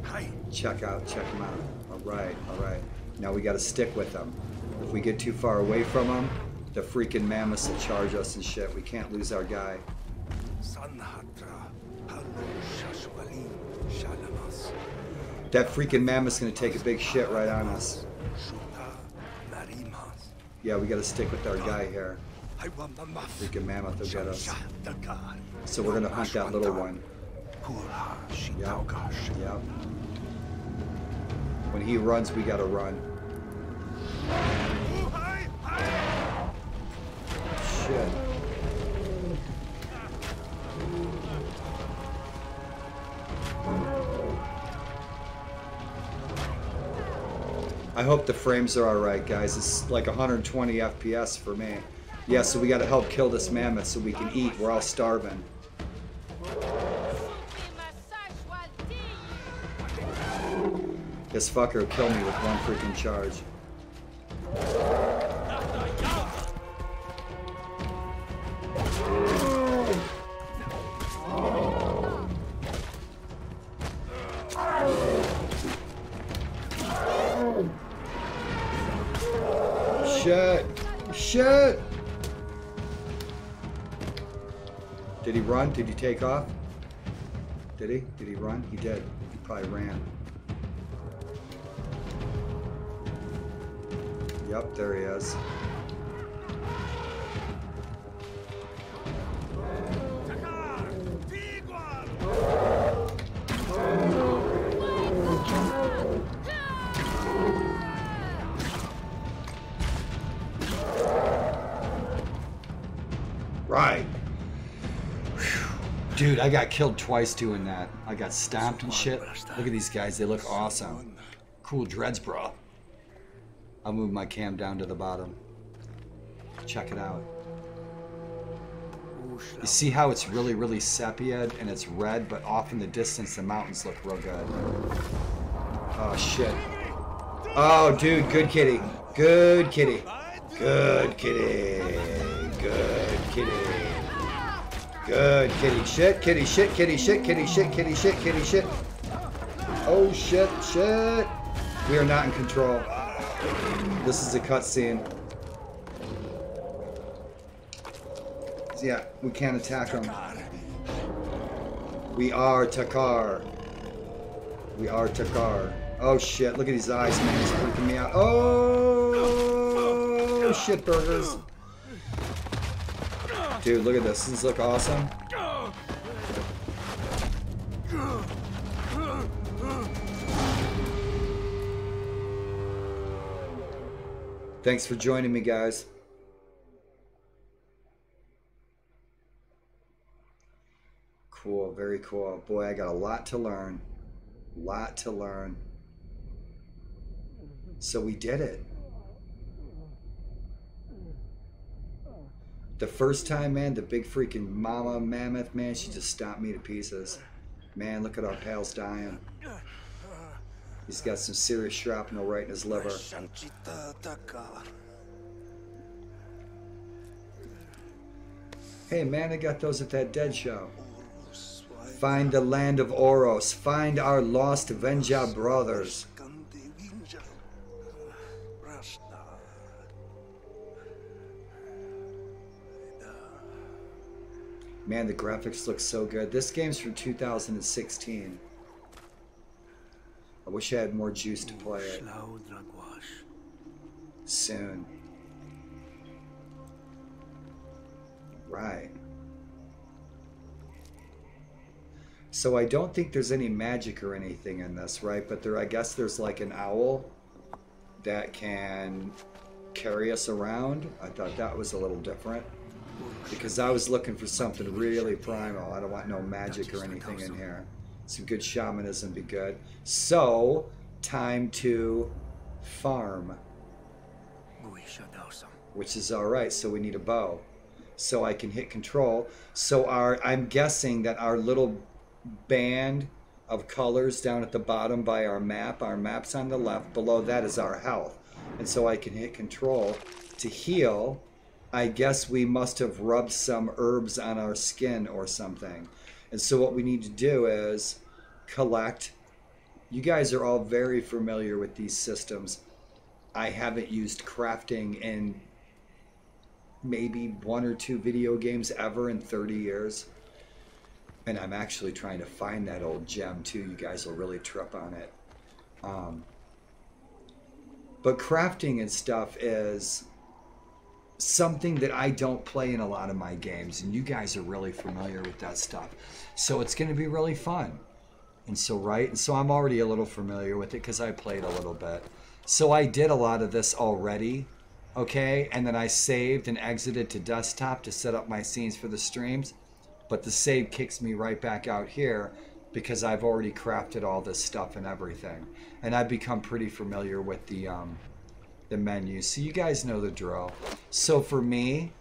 Hi Check out, check them out. All right, all right. Now we gotta stick with them. If we get too far away from them, the freaking mammoths will charge us and shit. We can't lose our guy. Sanhatra, Halo Shashwalim, Shalamas, That freaking mammoth's gonna take a big shit right on us. Yeah, we gotta stick with our guy here. Freaking mammoth will get us. So we're gonna hunt that little one. Pura Shitaukash, Yep. When he runs, we gotta run. Shit. I hope the frames are alright, guys. It's like 120 FPS for me. Yeah, so we gotta help kill this mammoth so we can eat. We're all starving. This fucker will kill me with one freaking charge. Shit! Shit! Did he run? Did he take off? Did he? Did he run? He did. He probably ran. Yep, there he is. Right. Dude, I got killed twice doing that. I got stomped and shit. Look at these guys, they look awesome. Cool dreads, bro. I'll move my cam down to the bottom. Check it out. You see how it's really, really sepia and it's red, but off in the distance the mountains look real good. Oh shit. Oh dude, good kitty. Good kitty. Good kitty. Good kitty. Good kitty. Shit, kitty, shit, kitty, shit, kitty, shit, kitty, shit, kitty, shit. Oh shit, shit. We are not in control. This is a cutscene. Yeah, we can't attack them. We are Takkar. We are Takkar. Oh shit, look at these eyes, man. He's freaking me out. Oh shit burgers. Dude, look at this. These look awesome. Thanks for joining me, guys. Cool, very cool. Boy, I got a lot to learn. Lot to learn. So we did it. The first time, man, the big freaking mama mammoth, man, she just stomped me to pieces. Man, look at our pals dying. He's got some serious shrapnel right in his liver. Hey, man, I got those at that dead show. Find the land of Oros. Find our lost Wenja brothers. Man, the graphics look so good. This game's from 2016. I wish I had more juice to play it soon. Right. So I don't think there's any magic or anything in this, right? But there, I guess there's like an owl that can carry us around. I thought that was a little different because I was looking for something really primal. I don't want no magic or anything in here. Some good shamanism be good. So, time to farm, which is all right. So we need a bow, so I can hit control. So our, I'm guessing that our little band of colors down at the bottom by our map, our map's on the left. Below that is our health, and so I can hit control to heal. I guess we must have rubbed some herbs on our skin or something. And so what we need to do is collect. You guys are all very familiar with these systems. I haven't used crafting in maybe one or two video games ever in 30 years. And I'm actually trying to find that old gem too. You guys will really trip on it. Um, but crafting and stuff is something that I don't play in a lot of my games, and you guys are really familiar with that stuff. So it's going to be really fun. And so, right? And so I'm already a little familiar with it because I played a little bit. So I did a lot of this already, okay? And then I saved and exited to desktop to set up my scenes for the streams. But the save kicks me right back out here because I've already crafted all this stuff and everything. And I've become pretty familiar with the um, the menu. So you guys know the drill. So for me,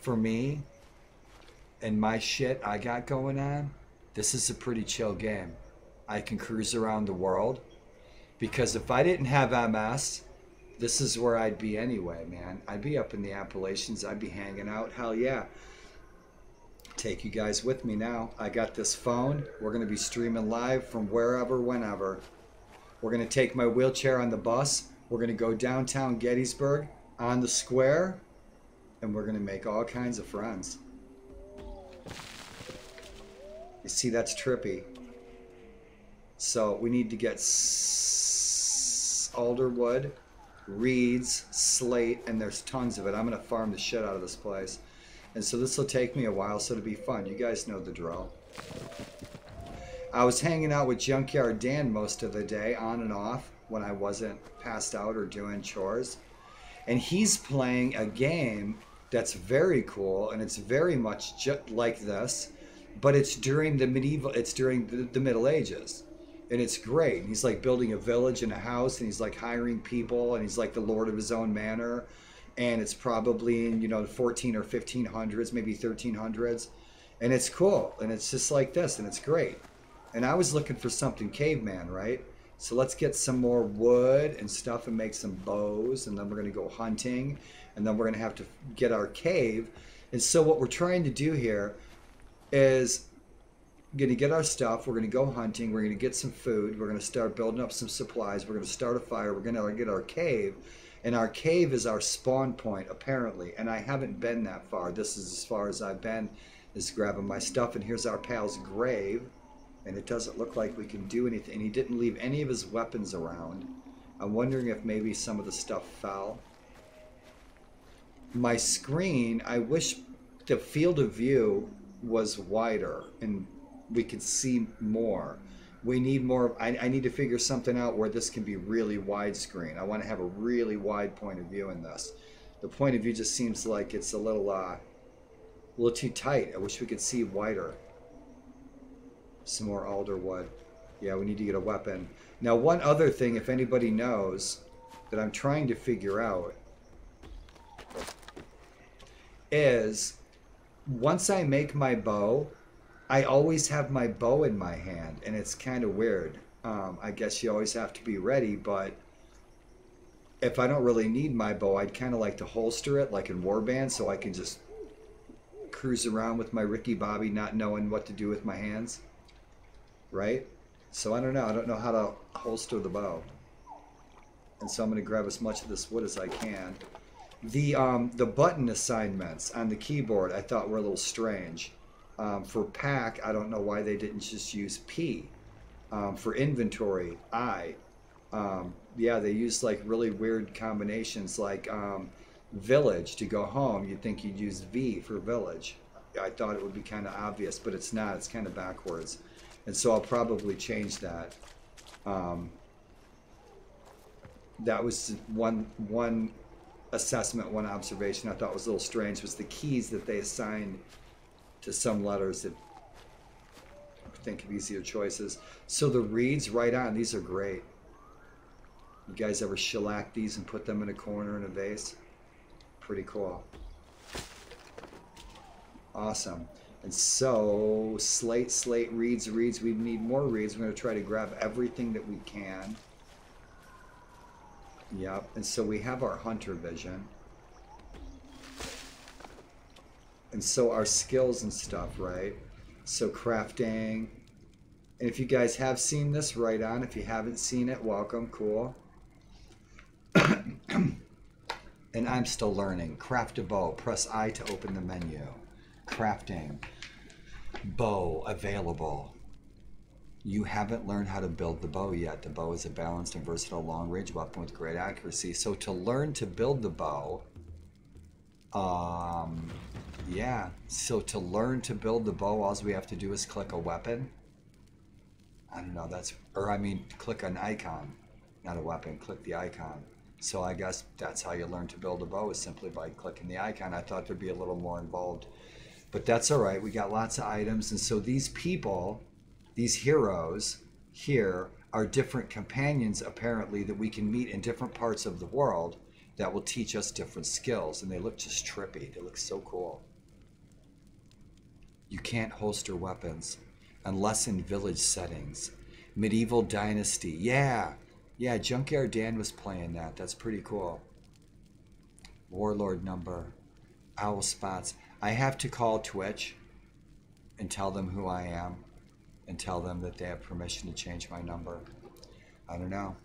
for me, and my shit I got going on, this is a pretty chill game. I can cruise around the world because if I didn't have MS, this is where I'd be anyway, man. I'd be up in the Appalachians. I'd be hanging out. Hell yeah. Take you guys with me now. I got this phone. We're going to be streaming live from wherever, whenever. We're going to take my wheelchair on the bus. We're going to go downtown Gettysburg on the square, and we're going to make all kinds of friends. You see, that's trippy. So we need to get s- alder reeds, slate, and there's tons of it. I'm going to farm the shit out of this place. And so this will take me a while, so it'll be fun. You guys know the drill. I was hanging out with Junkyard Dan most of the day, on and off, when I wasn't passed out or doing chores. And he's playing a game that's very cool, and it's very much ju- like this, but it's during the medieval, it's during the, the Middle Ages. And it's great. And he's like building a village and a house, and he's like hiring people, and he's like the lord of his own manor. And it's probably in, you know, 14 or 1500s, maybe 1300s. And it's cool. And it's just like this, and it's great. And I was looking for something caveman, right? So let's get some more wood and stuff and make some bows, and then we're going to go hunting, and then we're going to have to get our cave. And so what we're trying to do here is going to get our stuff. We're going to go hunting. We're going to get some food. We're going to start building up some supplies. We're going to start a fire. We're going to get our cave. And our cave is our spawn point, apparently. And I haven't been that far. This is as far as I've been, is grabbing my stuff. And here's our pal's grave and it doesn't look like we can do anything. He didn't leave any of his weapons around. I'm wondering if maybe some of the stuff fell. My screen, I wish the field of view was wider and we could see more. We need more. I, I need to figure something out where this can be really widescreen. I want to have a really wide point of view in this. The point of view just seems like it's a little, uh, a little too tight. I wish we could see wider some more alder wood. Yeah, we need to get a weapon. Now, one other thing, if anybody knows, that I'm trying to figure out is once I make my bow, I always have my bow in my hand, and it's kind of weird. Um, I guess you always have to be ready, but if I don't really need my bow, I'd kind of like to holster it like in Warband so I can just cruise around with my Ricky Bobby not knowing what to do with my hands right? So I don't know. I don't know how to holster the bow. And so I'm going to grab as much of this wood as I can. The um, the button assignments on the keyboard I thought were a little strange. Um, for pack, I don't know why they didn't just use P. Um, for inventory, I. Um, yeah, they used like really weird combinations like um, village to go home. You'd think you'd use V for village. I thought it would be kind of obvious, but it's not. It's kind of backwards and so I'll probably change that. Um, that was one one assessment, one observation I thought was a little strange was the keys that they assigned to some letters that I think of easier choices. So the reeds right on, these are great. You guys ever shellac these and put them in a corner in a vase? Pretty cool. Awesome. And so, slate, slate, reads, reads. We need more reads. We're going to try to grab everything that we can. Yep. And so we have our hunter vision. And so our skills and stuff, right? So crafting. And if you guys have seen this, right on. If you haven't seen it, welcome. Cool. And I'm still learning. Craft a bow. Press I to open the menu. Crafting. Bow available. You haven't learned how to build the bow yet. The bow is a balanced and versatile long range weapon with great accuracy. So to learn to build the bow, um, yeah. So to learn to build the bow, all we have to do is click a weapon. I don't know. That's or I mean, click an icon, not a weapon. Click the icon. So I guess that's how you learn to build a bow is simply by clicking the icon. I thought there'd be a little more involved, but that's all right. We got lots of items, and so these people, these heroes here are different companions apparently that we can meet in different parts of the world that will teach us different skills. And they look just trippy. They look so cool. You can't holster weapons unless in village settings. Medieval dynasty. Yeah. Yeah junkyard dan was playing that. That's pretty cool. Warlord number owl spots i have to call twitch and tell them who i am and tell them that they have permission to change my number i don't know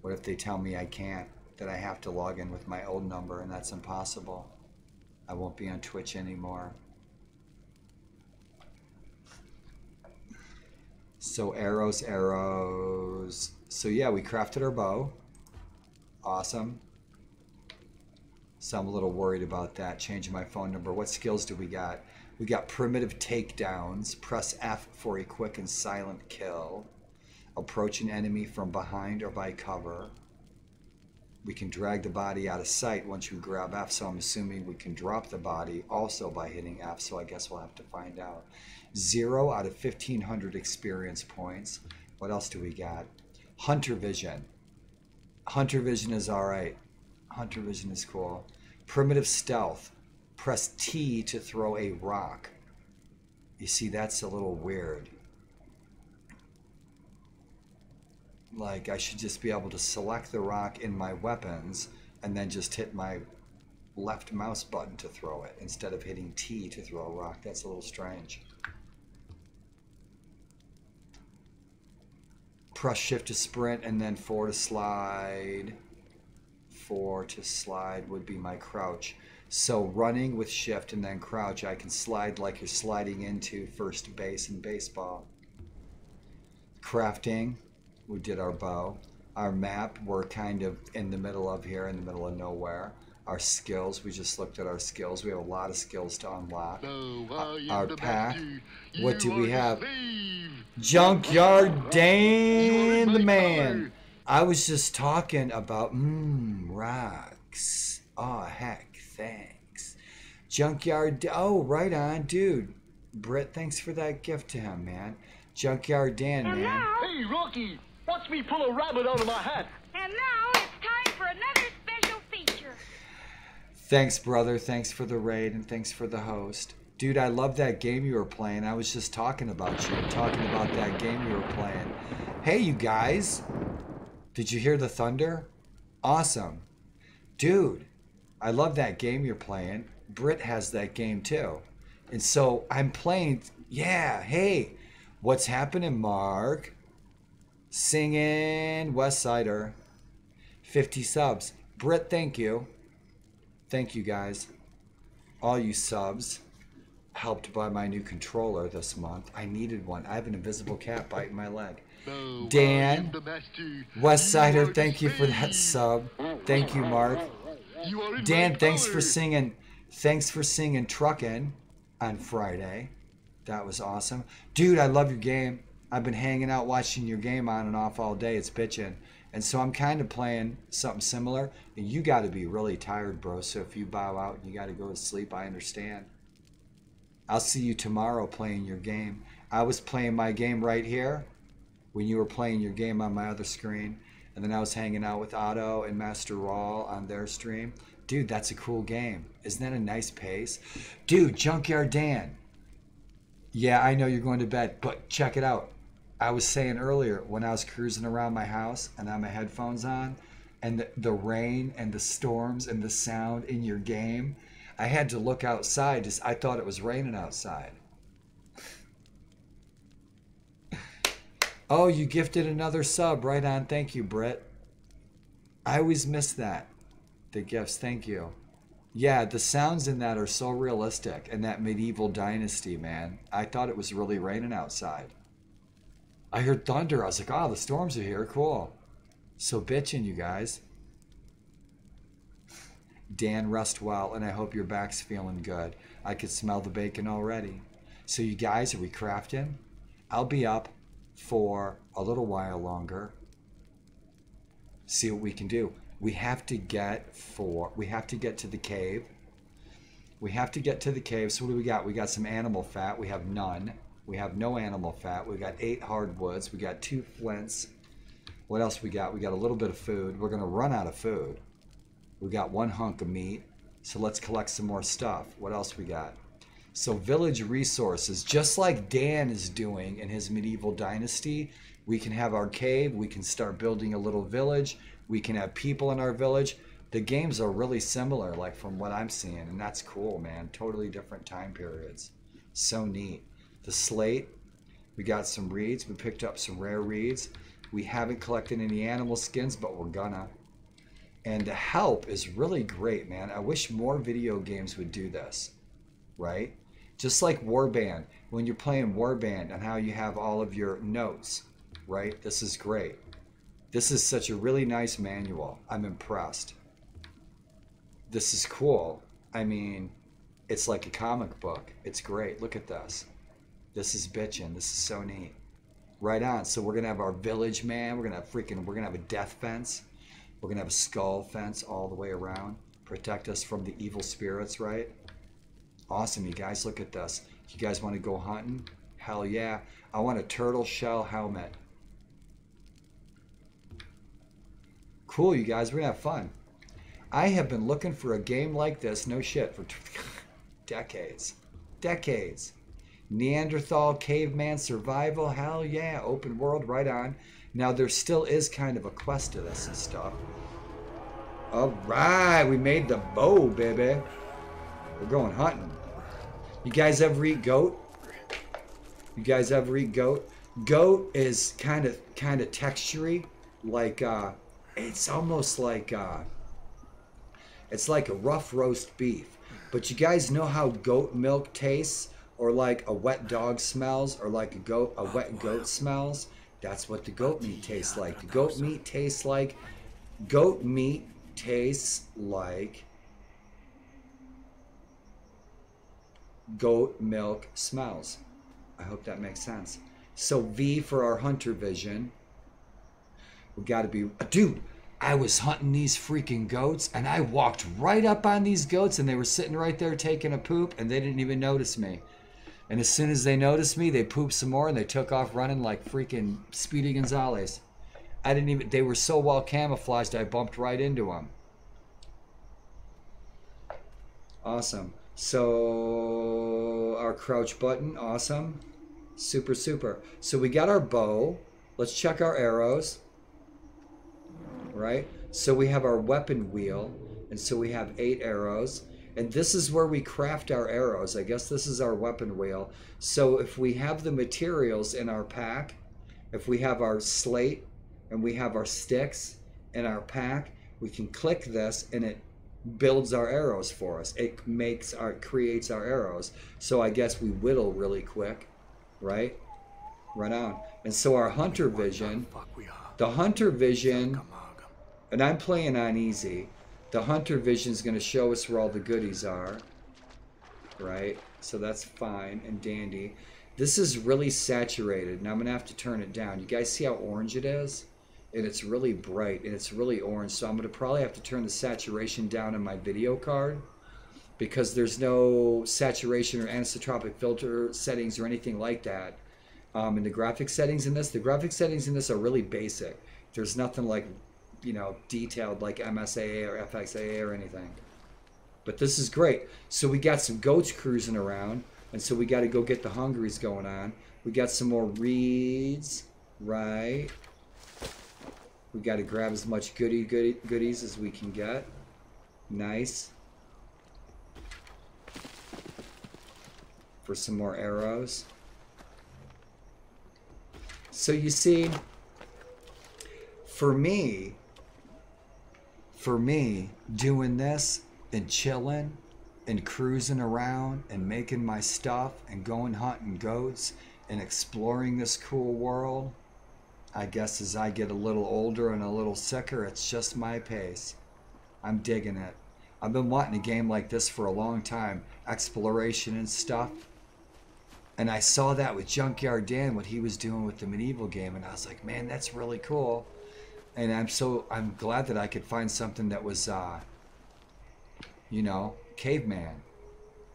what if they tell me i can't that I have to log in with my old number, and that's impossible. I won't be on Twitch anymore. So arrows, arrows. So yeah, we crafted our bow. Awesome. So I'm a little worried about that, changing my phone number. What skills do we got? We got primitive takedowns. Press F for a quick and silent kill. Approach an enemy from behind or by cover we can drag the body out of sight once you grab F, so I'm assuming we can drop the body also by hitting F, so I guess we'll have to find out. Zero out of 1,500 experience points. What else do we got? Hunter Vision. Hunter Vision is alright. Hunter Vision is cool. Primitive Stealth. Press T to throw a rock. You see, that's a little weird. like I should just be able to select the rock in my weapons and then just hit my left mouse button to throw it instead of hitting T to throw a rock. That's a little strange. Press shift to sprint and then four to slide. Four to slide would be my crouch. So running with shift and then crouch, I can slide like you're sliding into first base in baseball. Crafting, we did our bow. Our map, we're kind of in the middle of here, in the middle of nowhere. Our skills, we just looked at our skills. We have a lot of skills to unlock. No, uh, our pack, what do we have? Junkyard Dan the man. I was just talking about, mmm, rocks. Oh, heck, thanks. Junkyard, oh, right on, dude. Britt, thanks for that gift to him, man. Junkyard Dan, man. Hey, Rocky, Watch me pull a rabbit out of my hat. And now it's time for another special feature. Thanks, brother. Thanks for the raid and thanks for the host. Dude, I love that game you were playing. I was just talking about you, talking about that game you were playing. Hey, you guys. Did you hear the thunder? Awesome. Dude, I love that game you're playing. Brit has that game too. And so I'm playing. Yeah, hey, what's happening, Mark? Singing West Sider. 50 subs. Britt, thank you. Thank you guys. All you subs. Helped by my new controller this month. I needed one. I have an invisible cat biting my leg. Dan, West Sider, thank you for that sub. Thank you, Mark. Dan, thanks for singing. Thanks for singing Truckin' on Friday. That was awesome. Dude, I love your game. I've been hanging out watching your game on and off all day. It's bitching. And so I'm kind of playing something similar. And you got to be really tired, bro. So if you bow out and you got to go to sleep, I understand. I'll see you tomorrow playing your game. I was playing my game right here when you were playing your game on my other screen. And then I was hanging out with Otto and Master Raw on their stream. Dude, that's a cool game. Isn't that a nice pace? Dude, Junkyard Dan. Yeah, I know you're going to bed, but check it out. I was saying earlier when I was cruising around my house and I had my headphones on, and the, the rain and the storms and the sound in your game, I had to look outside. Just I thought it was raining outside. Oh, you gifted another sub. Right on. Thank you, Britt. I always miss that. the gifts. Thank you. Yeah, the sounds in that are so realistic and that medieval dynasty, man. I thought it was really raining outside. I heard thunder. I was like, oh, the storms are here. Cool. So bitching, you guys. Dan, rest well, and I hope your back's feeling good. I could smell the bacon already. So, you guys, are we crafting? I'll be up for a little while longer. See what we can do. We have to get for we have to get to the cave. We have to get to the cave. So what do we got? We got some animal fat. We have none. We have no animal fat. We got eight hardwoods. We got two flints. What else we got? We got a little bit of food. We're gonna run out of food. We got one hunk of meat. So let's collect some more stuff. What else we got? So village resources, just like Dan is doing in his medieval dynasty, we can have our cave, we can start building a little village, we can have people in our village. The games are really similar, like from what I'm seeing, and that's cool, man. Totally different time periods. So neat. The slate, we got some reeds. We picked up some rare reeds. We haven't collected any animal skins, but we're gonna. And the help is really great, man. I wish more video games would do this, right? Just like Warband, when you're playing Warband and how you have all of your notes, right? This is great. This is such a really nice manual. I'm impressed. This is cool. I mean, it's like a comic book. It's great. Look at this. This is bitchin'. This is so neat. Right on. So we're gonna have our village man. We're gonna have freaking. We're gonna have a death fence. We're gonna have a skull fence all the way around. Protect us from the evil spirits, right? Awesome, you guys. Look at this. You guys want to go hunting? Hell yeah. I want a turtle shell helmet. Cool, you guys. We're gonna have fun. I have been looking for a game like this, no shit, for decades. Decades. Neanderthal caveman survival, hell yeah. Open world, right on. Now, there still is kind of a quest to this and stuff. All right, we made the bow, baby. We're going hunting. You guys ever eat goat? You guys ever eat goat? Goat is kind of kind of textury, like uh, it's almost like uh, it's like a rough roast beef. But you guys know how goat milk tastes, or like a wet dog smells, or like a goat a wet goat smells. That's what the goat meat tastes like. The goat meat tastes like goat meat tastes like goat milk smells. I hope that makes sense. So V for our hunter vision. We got to be a dude. I was hunting these freaking goats and I walked right up on these goats and they were sitting right there taking a poop and they didn't even notice me. And as soon as they noticed me, they pooped some more and they took off running like freaking Speedy Gonzales. I didn't even, they were so well camouflaged, I bumped right into them. Awesome. So our crouch button, awesome. Super, super. So we got our bow. Let's check our arrows. Right? So we have our weapon wheel. And so we have eight arrows. And this is where we craft our arrows. I guess this is our weapon wheel. So if we have the materials in our pack, if we have our slate and we have our sticks in our pack, we can click this and it builds our arrows for us. It makes our creates our arrows. So I guess we whittle really quick, right? Right on. And so our hunter vision, Fuck we are. the hunter vision, and I'm playing on easy. The hunter vision is going to show us where all the goodies are, right? So that's fine and dandy. This is really saturated, and I'm going to have to turn it down. You guys see how orange it is? And it's really bright and it's really orange. So I'm going to probably have to turn the saturation down on my video card because there's no saturation or anisotropic filter settings or anything like that um, in the graphic settings in this. The graphic settings in this are really basic. There's nothing like, you know, detailed like MSAA or FXAA or anything. But this is great. So we got some goats cruising around, and so we got to go get the hungries going on. We got some more reeds, right? We got to grab as much goodie, goodie goodies as we can get. Nice. For some more arrows. So you see, for me, for me, doing this and chilling and cruising around and making my stuff and going hunting goats and exploring this cool world, I guess as I get a little older and a little sicker, it's just my pace. I'm digging it. I've been wanting a game like this for a long time, exploration and stuff. And I saw that with Junkyard Dan, what he was doing with the medieval game, and I was like, man, that's really cool. And I'm so I'm glad that I could find something that was, uh, you know, caveman.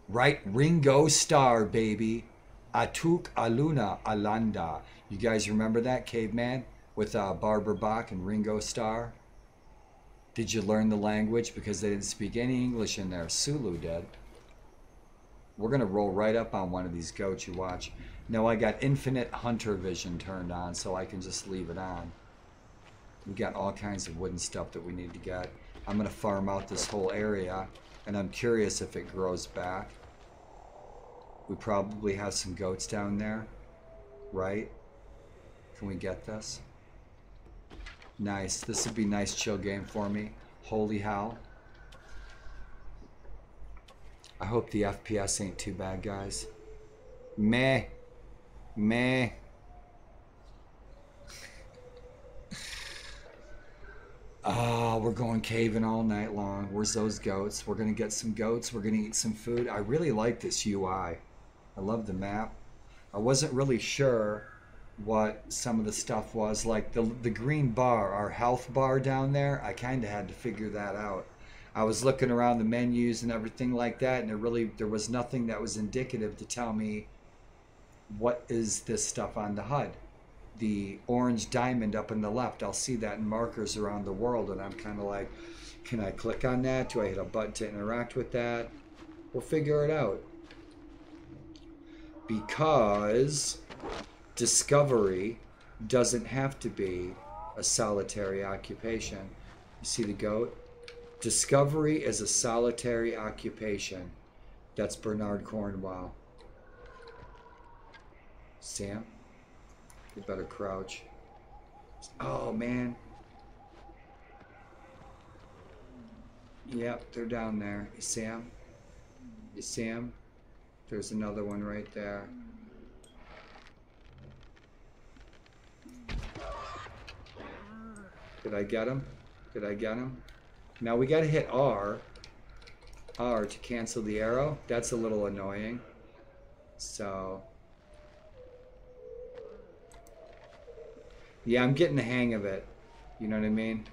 Right, Ringo Starr, baby. Atuk Aluna Alanda. You guys remember that caveman with uh, Barbara Bach and Ringo Starr? Did you learn the language because they didn't speak any English in there? Sulu did. We're gonna roll right up on one of these goats. You watch. No, I got infinite hunter vision turned on, so I can just leave it on. We got all kinds of wooden stuff that we need to get. I'm gonna farm out this whole area, and I'm curious if it grows back. We probably have some goats down there, right? Can we get this? Nice. This would be nice chill game for me. Holy hell. I hope the FPS ain't too bad, guys. Meh. Meh. Oh, we're going caving all night long. Where's those goats? We're gonna get some goats. We're gonna eat some food. I really like this UI. I love the map. I wasn't really sure what some of the stuff was. Like the the green bar, our health bar down there. I kind of had to figure that out. I was looking around the menus and everything like that, and there really there was nothing that was indicative to tell me what is this stuff on the HUD. The orange diamond up in the left, I'll see that in markers around the world, and I'm kind of like, can I click on that? Do I hit a button to interact with that? We'll figure it out. Because discovery doesn't have to be a solitary occupation. You see the goat? Discovery is a solitary occupation. That's Bernard Cornwell. Sam, you better crouch. Oh man. Yep, they're down there. You see 'em? You see? There's another one right there. Did I get him? Did I get him? Now we gotta hit R. R to cancel the arrow. That's a little annoying. So. Yeah, I'm getting the hang of it. You know what I mean?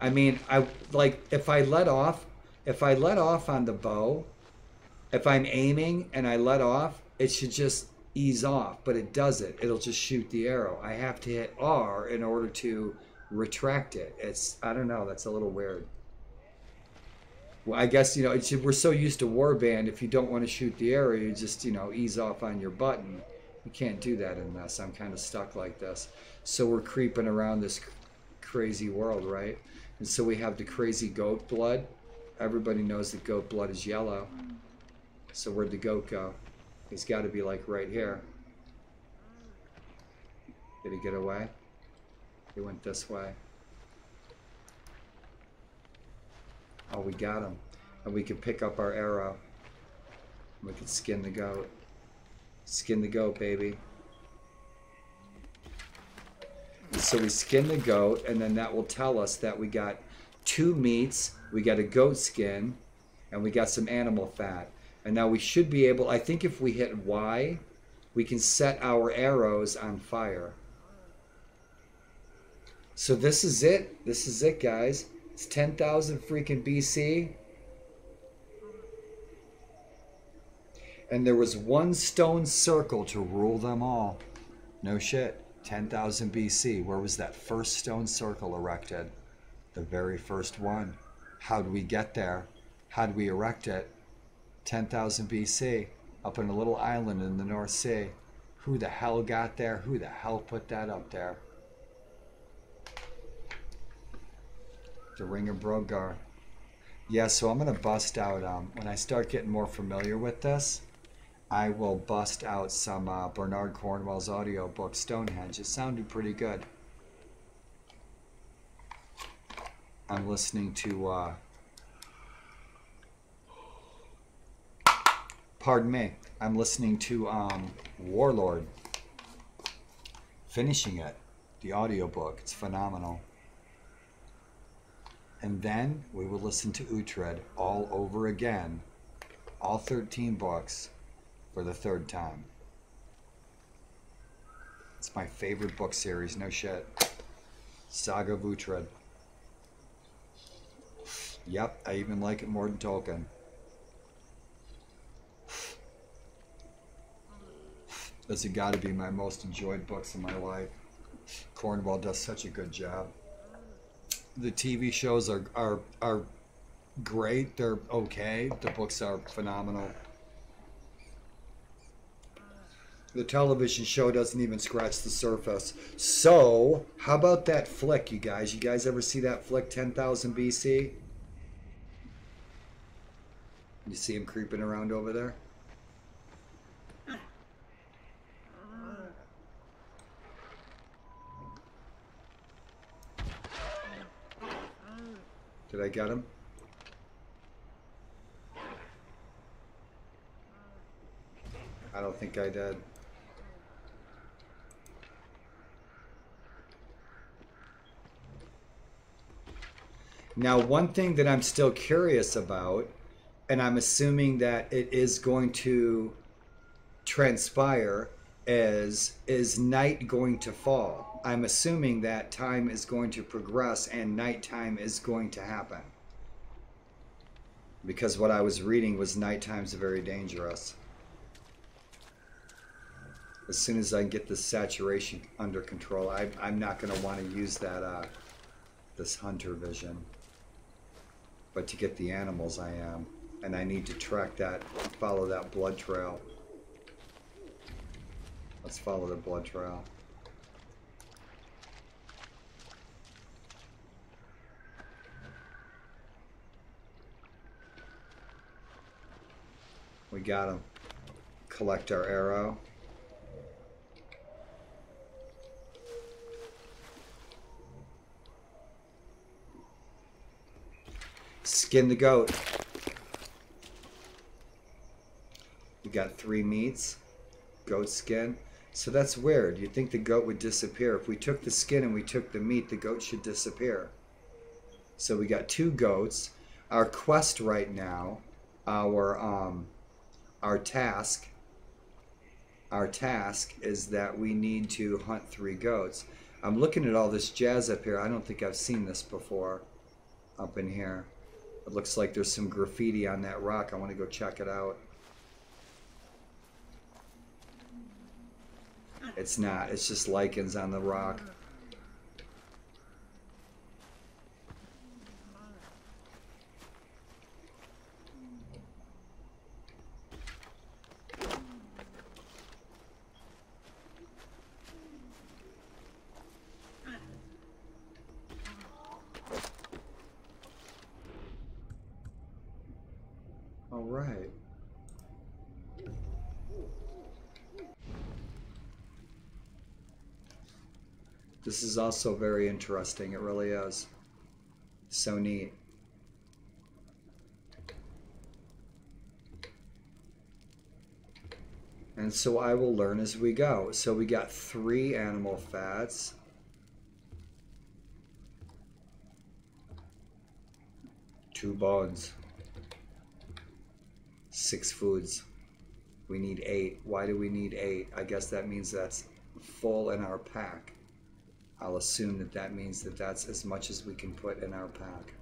I mean, I like if I let off, if I let off on the bow, if I'm aiming and I let off, it should just ease off, but it doesn't. It'll just shoot the arrow. I have to hit R in order to retract it. It's I don't know. That's a little weird. Well, I guess you know we're so used to warband. If you don't want to shoot the arrow, you just you know ease off on your button. You can't do that in this. I'm kind of stuck like this. So we're creeping around this crazy world, right? And so we have the crazy goat blood. Everybody knows that goat blood is yellow. So where'd the goat go? He's got to be like right here. Did he get away? He went this way. Oh, we got him. And we can pick up our arrow. We can skin the goat. Skin the goat, baby. So we skin the goat, and then that will tell us that we got two meats, we got a goat skin, and we got some animal fat. And now we should be able, I think if we hit Y, we can set our arrows on fire. So this is it. This is it, guys. It's 10,000 freaking BC. And there was one stone circle to rule them all. No shit. 10,000 BC. Where was that first stone circle erected? The very first one. How did we get there? How did we erect it? 10,000 BC. Up in a little island in the North Sea. Who the hell got there? Who the hell put that up there? The Ring of Brodgar. Yeah, so I'm gonna bust out um, when I start getting more familiar with this. I will bust out some uh, Bernard Cornwell's audiobook Stonehenge. It sounded pretty good. I'm listening to. Uh, pardon me. I'm listening to um, Warlord. Finishing it, the audiobook. It's phenomenal. And then we will listen to Uhtred all over again, all 13 books, for the third time. It's my favorite book series, no shit. Saga of Uhtred. Yep, I even like it more than Tolkien. This has got to be my most enjoyed books in my life. Cornwell does such a good job. The TV shows are are are great. They're okay. The books are phenomenal. The television show doesn't even scratch the surface. So, how about that flick, you guys? You guys ever see that flick 10,000 BC? You see him creeping around over there? Did I get him? I don't think I did. Now, one thing that I'm still curious about, and I'm assuming that it is going to transpire, is is night going to fall? I'm assuming that time is going to progress and nighttime is going to happen. Because what I was reading was nighttime's very dangerous. As soon as I get the saturation under control, I, I'm not going to want to use that uh, this hunter vision. But to get the animals, I am, and I need to track that, follow that blood trail. Let's follow the blood trail. We gotta collect our arrow. Skin the goat. We got three meats. Goat skin. So that's weird. You'd think the goat would disappear. If we took the skin and we took the meat, the goat should disappear. So we got two goats. Our quest right now, our um, our task, our task is that we need to hunt three goats. I'm looking at all this jazz up here. I don't think I've seen this before up in here. It looks like there's some graffiti on that rock. I want to go check it out. It's not. It's just lichens on the rock. All right. This is also very interesting. It really is. So neat. And so I will learn as we go. So we got three animal fats. Two bones. Six foods. We need eight. Why do we need eight? I guess that means that's full in our pack. I'll assume that that means that that's as much as we can put in our pack.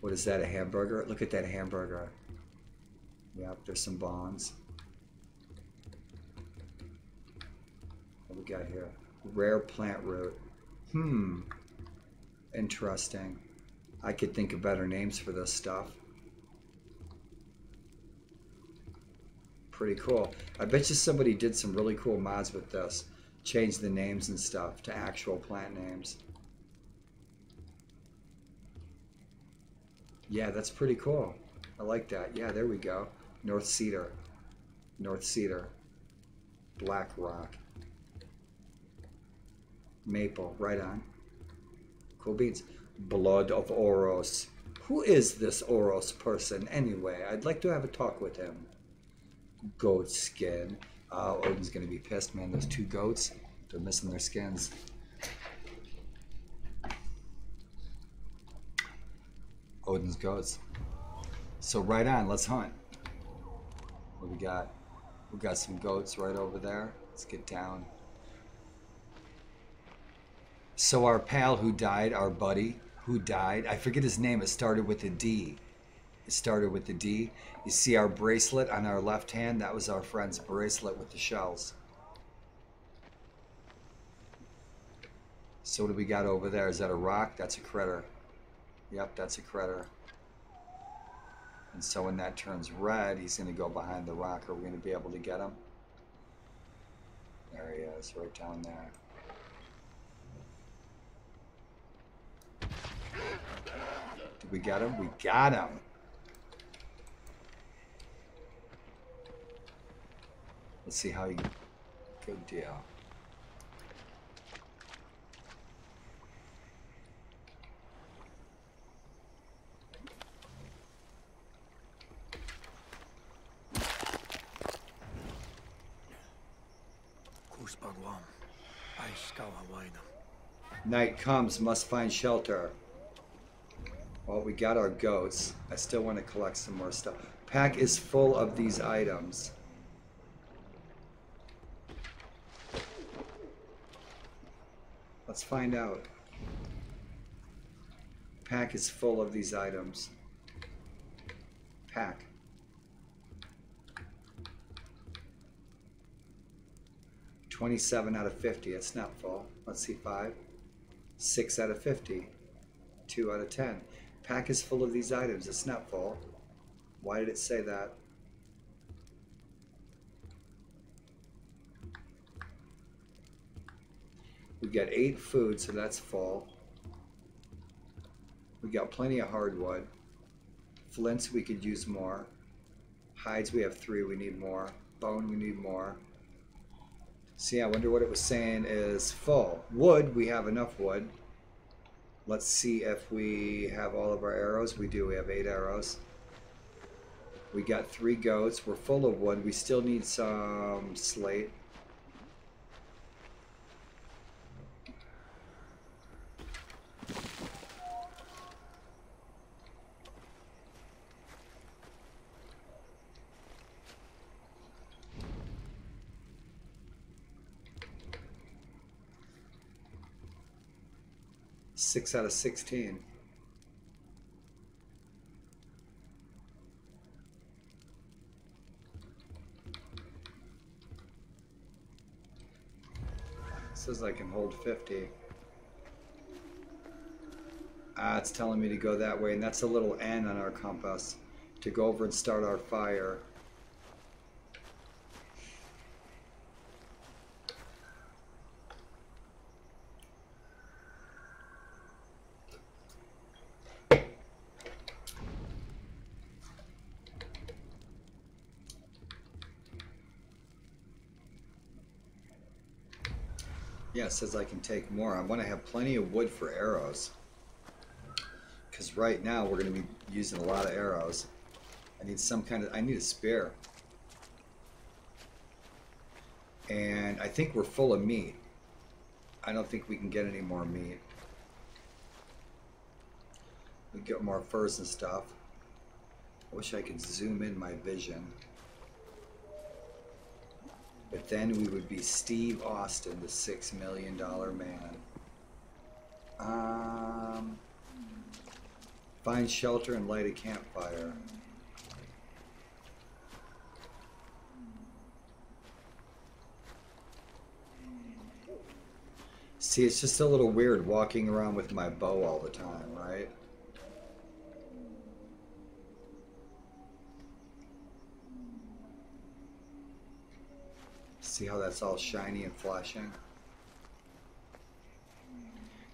What is that, a hamburger? Look at that hamburger. Yep, there's some bonds. What we got here? Rare plant root. Hmm. Interesting. I could think of better names for this stuff. Pretty cool. I bet you somebody did some really cool mods with this. Changed the names and stuff to actual plant names. Yeah, that's pretty cool. I like that. Yeah, there we go. North Cedar. North Cedar. Black Rock. Maple, right on. Cool beans. Blood of Oros. Who is this Oros person anyway? I'd like to have a talk with him. Goat skin. Uh, Odin's gonna be pissed, man. Those two goats, they're missing their skins. Odin's goats. So right on, let's hunt. What we got? We got some goats right over there. Let's get down. So our pal who died, our buddy who died, I forget his name. It started with a D. It started with the D. You see our bracelet on our left hand? That was our friend's bracelet with the shells. So what do we got over there? Is that a rock? That's a critter. Yep, that's a critter. And so when that turns red, he's going to go behind the rock. Are we going to be able to get him? There he is, right down there. Did we get him? We got him. Let's see how you. Kuspagwam. Aiskawawainam. Night comes, must find shelter. Well, we got our goats. I still want to collect some more stuff. Pack is full of these items. Let's find out. Pack is full of these items. Pack. Twenty-seven out of fifty. It's not full. Let's see five. Six out of fifty. Two out of ten. Pack is full of these items. It's not full. Why did it say that? We got eight food, so that's full. We got plenty of hardwood. Flints, we could use more. Hides, we have three, we need more. Bone, we need more. See, I wonder what it was saying is full. Wood, we have enough wood. Let's see if we have all of our arrows. We do, we have eight arrows. We got three goats. We're full of wood. We still need some slate. Out of 16. Says I can hold 50. Ah, it's telling me to go that way, and that's a little N on our compass to go over and start our fire. Says I can take more. I want to have plenty of wood for arrows. Because right now we're going to be using a lot of arrows. I need some kind of, I need a spear. And I think we're full of meat. I don't think we can get any more meat. We get more furs and stuff. I wish I could zoom in my vision. But then we would be Steve Austin, the six million dollar man. Um, find shelter and light a campfire. See, it's just a little weird walking around with my bow all the time, right? See how that's all shiny and flashing?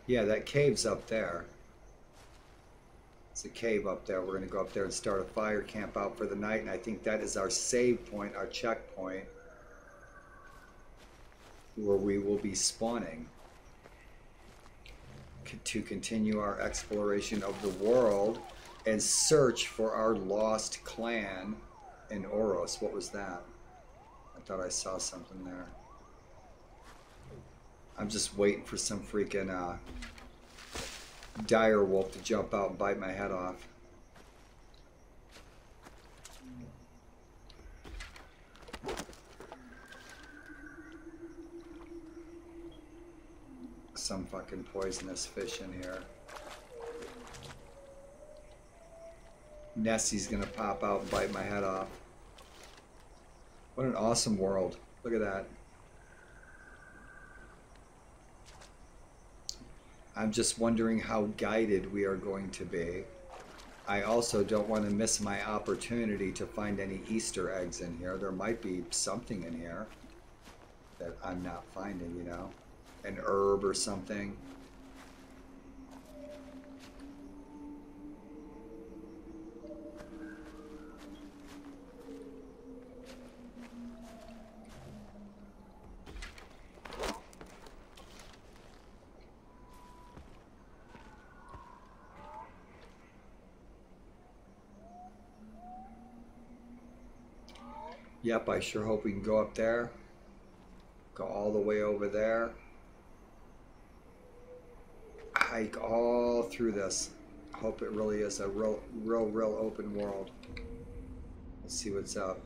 Yeah, that cave's up there. It's a cave up there. We're going to go up there and start a fire camp out for the night, and I think that is our save point, our checkpoint, where we will be spawning. to continue our exploration of the world and search for our lost clan in Oros. What was that? I thought I saw something there. I'm just waiting for some freaking uh, dire wolf to jump out and bite my head off. Some fucking poisonous fish in here. Nessie's gonna pop out and bite my head off. What an awesome world. Look at that. I'm just wondering how guided we are going to be. I also don't want to miss my opportunity to find any Easter eggs in here. There might be something in here that I'm not finding, you know? An herb or something. Yep, I sure hope we can go up there. Go all the way over there. Hike all through this. Hope it really is a real, real, real open world. Let's see what's up.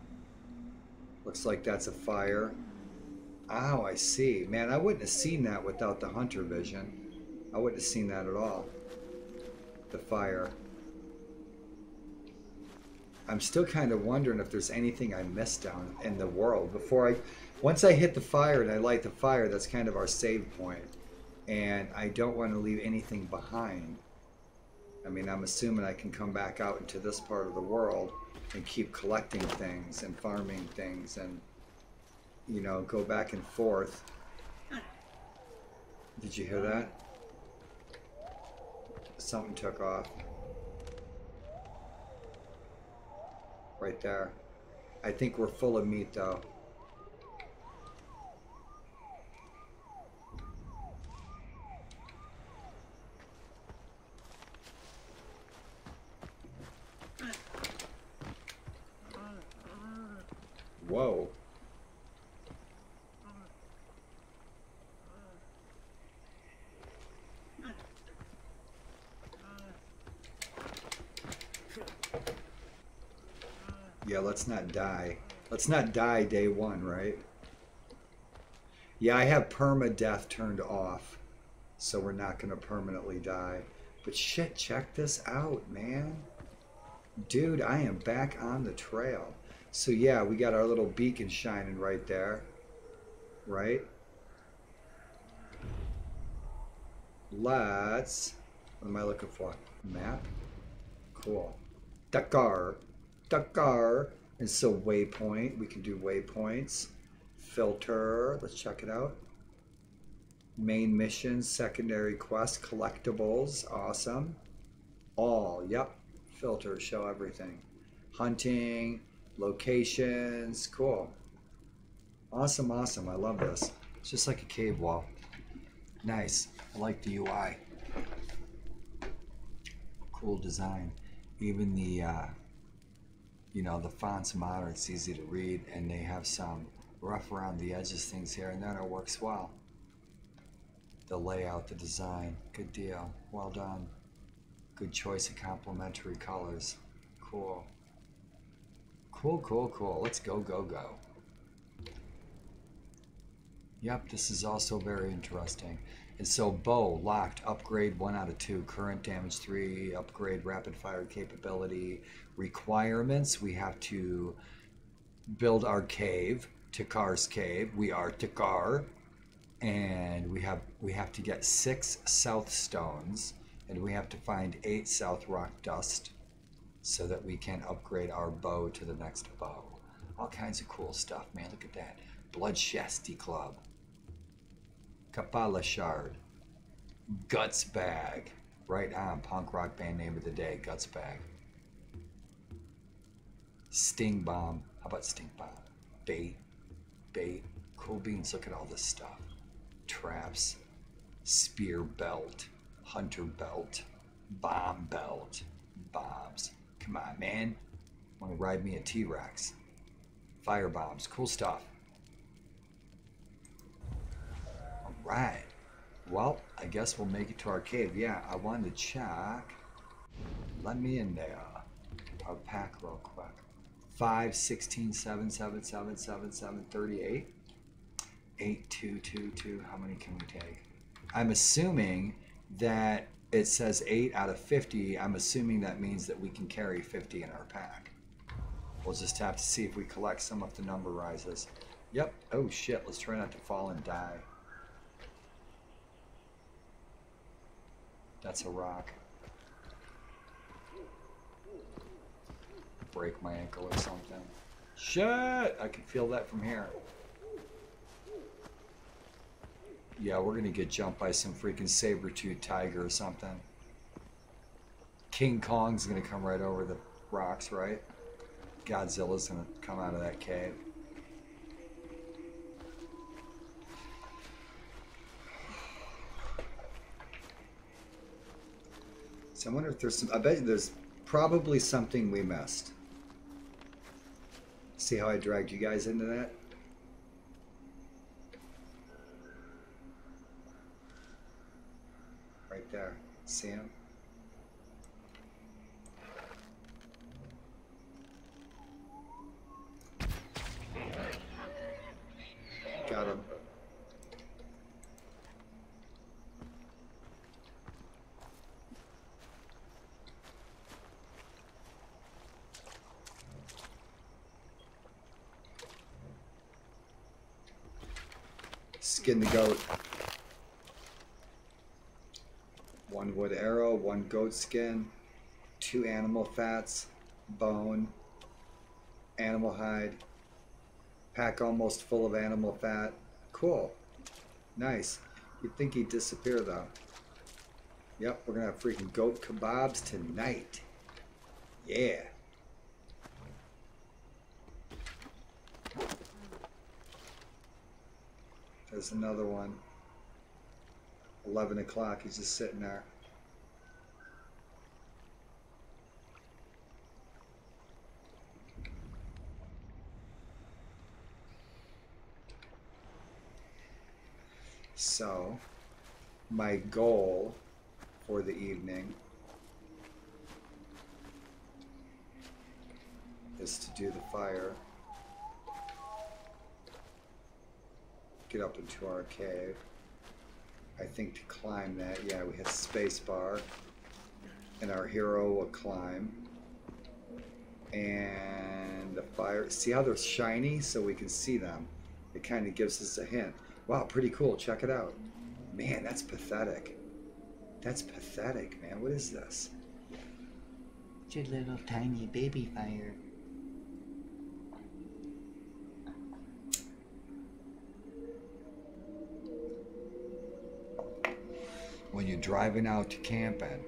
Looks like that's a fire. Oh, I see. Man, I wouldn't have seen that without the hunter vision. I wouldn't have seen that at all. The fire. I'm still kind of wondering if there's anything I missed down in the world. Before I once I hit the fire and I light the fire that's kind of our save point. And I don't want to leave anything behind. I mean I'm assuming I can come back out into this part of the world and keep collecting things and farming things and you know go back and forth. Did you hear that? Something took off right there. I think we're full of meat though. Whoa. Yeah, let's not die. Let's not die day one, right? Yeah, I have permadeath turned off, so we're not going to permanently die. But shit, check this out, man. Dude, I am back on the trail. So yeah, we got our little beacon shining right there. Right? Let's... What am I looking for? Map? Cool. Takkar. Takkar. And so waypoint, we can do waypoints. Filter, let's check it out. Main mission, secondary quest, collectibles, awesome. All, yep. Filter, show everything. Hunting, locations, cool. Awesome, awesome. I love this. It's just like a cave wall. Nice. I like the UI. Cool design. Even the uh, you know, the font's modern, it's easy to read, and they have some rough around the edges things here and then it works well. The layout, the design, good deal. Well done. Good choice of complementary colors. Cool. Cool, cool, cool. Let's go, go, go. Yep, this is also very interesting. And so bow locked, upgrade one out of two, current damage three, upgrade rapid fire capability. Requirements, we have to build our cave, Takkar's cave. We are Takar. And we have we have to get six south stones and we have to find eight south rock dust so that we can upgrade our bow to the next bow. All kinds of cool stuff, man. Look at that. Bloodshasty Club. Kapala Shard. Guts Bag. Right on. Punk rock band name of the day. Guts Bag. Sting Bomb. How about Sting Bomb? Bait. Bait. Cool beans. Look at all this stuff. Traps. Spear Belt. Hunter belt. Bomb belt. Bombs. Come on, man. Want to ride me a T Rex? Fire bombs. Cool stuff. Alright. Well, I guess we'll make it to our cave. Yeah, I wanted to check. Let me in there. I'll pack real quick. 5, 16, 7, 7, 7, 7, 7, 38. 8, 2, 2, 2. How many can we take? I'm assuming that it says 8 out of 50. I'm assuming that means that we can carry 50 in our pack. We'll just have to see if we collect some if the number rises. Yep. Oh shit. Let's try not to fall and die. That's a rock. Break my ankle or something. Shit! I can feel that from here. Yeah, we're gonna get jumped by some freaking saber-tooth tiger or something. King Kong's gonna come right over the rocks, right? Godzilla's gonna come out of that cave. So I wonder if there's some. I bet there's probably something we missed. See how I dragged you guys into that? Right there. See him? Got him. Skin the goat. One wood arrow, one goat skin, two animal fats, bone, animal hide, pack almost full of animal fat. Cool. Nice. You'd think he'd disappear though. Yep, we're gonna have freaking goat kebabs tonight. Yeah. There's another one. 11 o'clock, he's just sitting there. So, my goal for the evening is to do the fire, get up into our cave. I think to climb that, yeah, we hit space bar, and our hero will climb. And the fire, see how they're shiny so we can see them? It kind of gives us a hint. Wow, pretty cool. Check it out. Man, that's pathetic. That's pathetic, man. What is this? It's your little tiny baby fire. When you're driving out to camping,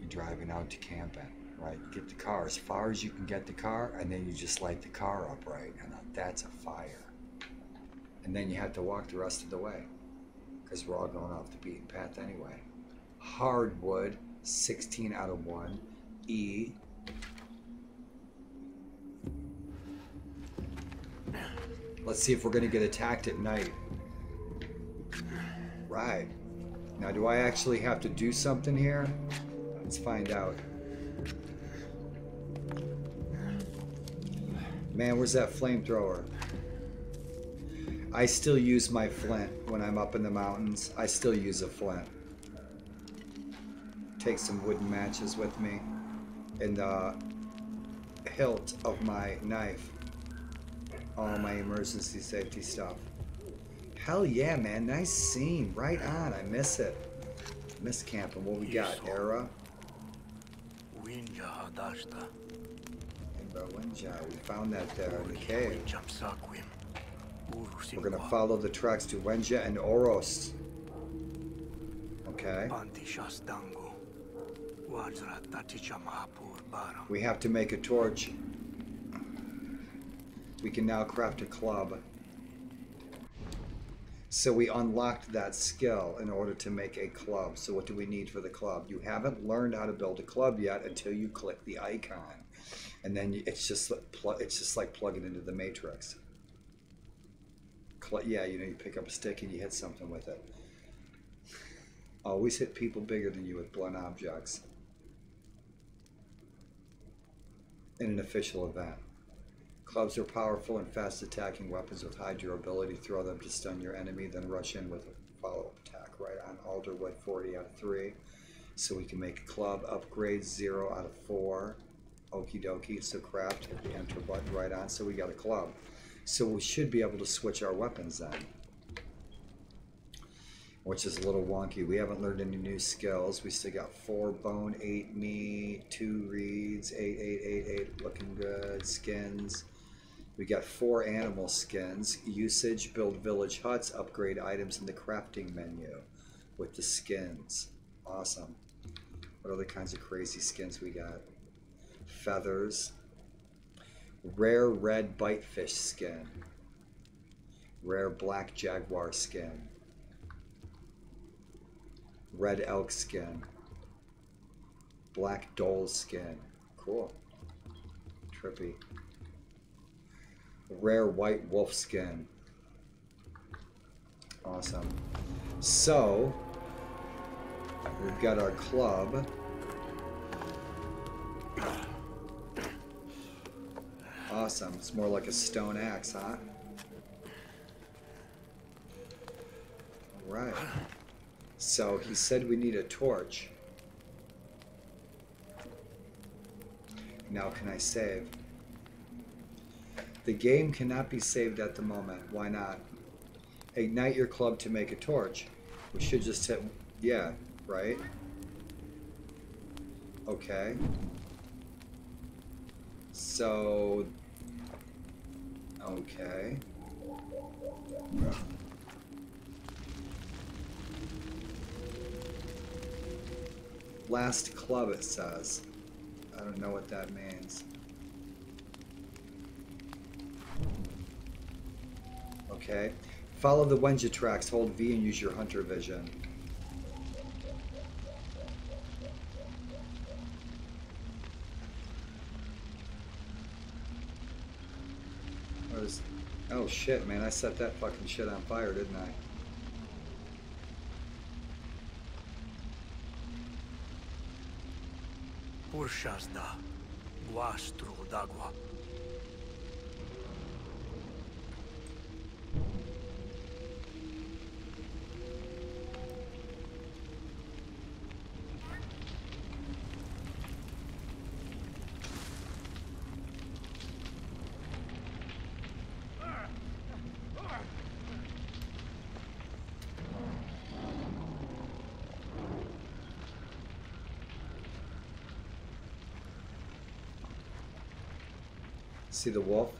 you're driving out to camping, right? Get the car as far as you can get the car, and then you just light the car up, right? And that's a fire. And then you have to walk the rest of the way because we're all going off the beaten path anyway. Hardwood, 16 out of 1. E. Let's see if we're going to get attacked at night. Right. Now, do I actually have to do something here? Let's find out. Man, where's that flamethrower? I still use my flint when I'm up in the mountains. I still use a flint. Take some wooden matches with me and the hilt of my knife. All my emergency safety stuff. Hell yeah, man. Nice scene. Right on. I miss it. Miss camping. What we got? Era? And. We found that there in the cave. We're gonna follow the tracks to Wenja and Oros. Okay. Pantishasdango. Wajra tatichamaapur baram. We have to make a torch. We can now craft a club. So we unlocked that skill in order to make a club. So what do we need for the club? You haven't learned how to build a club yet until you click the icon, and then it's just it's just like plugging into the matrix. Yeah, you know, you pick up a stick and you hit something with it. Always hit people bigger than you with blunt objects. In an official event. Clubs are powerful and fast attacking weapons with high durability. Throw them to stun your enemy, then rush in with a follow up attack right on Alderwood 40 out of 3. So we can make a club upgrade 0 out of 4. Okie dokie. So craft, hit the enter button right on. So we got a club. So we should be able to switch our weapons then. Which is a little wonky. We haven't learned any new skills. We still got four bone, eight meat, two reeds, eight, eight, eight, eight, looking good. Skins. We got four animal skins. Usage, build village huts, upgrade items in the crafting menu with the skins. Awesome. What other kinds of crazy skins we got? Feathers. Rare red bitefish skin. Rare black jaguar skin. Red elk skin. Black dhole skin. Cool. Trippy. Rare white wolf skin. Awesome. So, we've got our club. Awesome. It's more like a stone axe, huh? Alright. So he said we need a torch. Now can I save? The game cannot be saved at the moment. Why not? Ignite your club to make a torch. We should just hit... Yeah, right? Okay. So... Okay. Last club, it says. I don't know what that means. Okay. Follow the Wenja tracks. Hold V and use your hunter vision. What is... Oh shit, man. I set that fucking shit on fire, didn't I? Urshazda, Guastru See the wolf?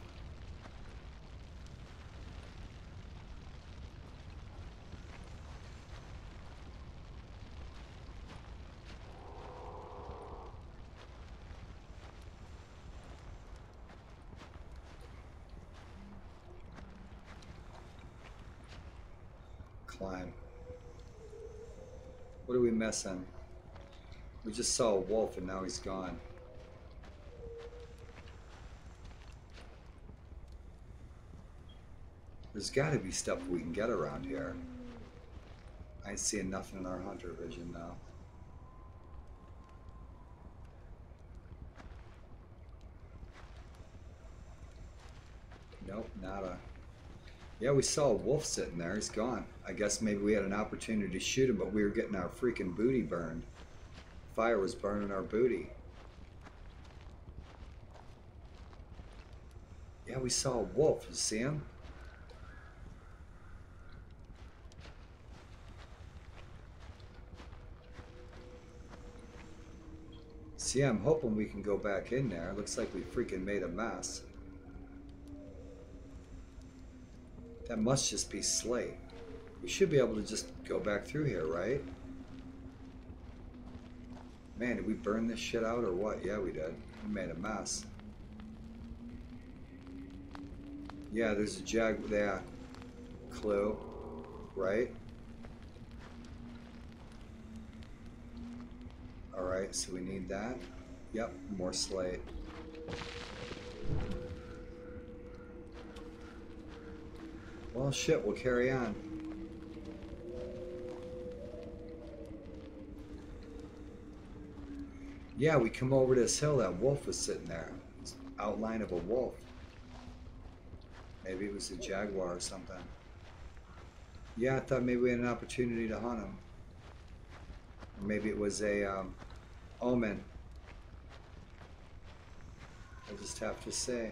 Climb. What are we missing? We just saw a wolf and now he's gone. There's got to be stuff we can get around here. I ain't seeing nothing in our hunter vision now. Nope, nada. Yeah, we saw a wolf sitting there. He's gone. I guess maybe we had an opportunity to shoot him, but we were getting our freaking booty burned. Fire was burning our booty. Yeah, we saw a wolf. You see him? See, I'm hoping we can go back in there. Looks like we freaking made a mess. That must just be slate. We should be able to just go back through here, right? Man, did we burn this shit out or what? Yeah, we did. We made a mess. Yeah, there's a jag there. Clue. right? Alright, so we need that. Yep, more slate. Well, shit, we'll carry on. Yeah, we come over this hill, that wolf was sitting there. Outline of a wolf. Maybe it was a jaguar or something. Yeah, I thought maybe we had an opportunity to hunt him. Or maybe it was a um, omen. I'll just have to say.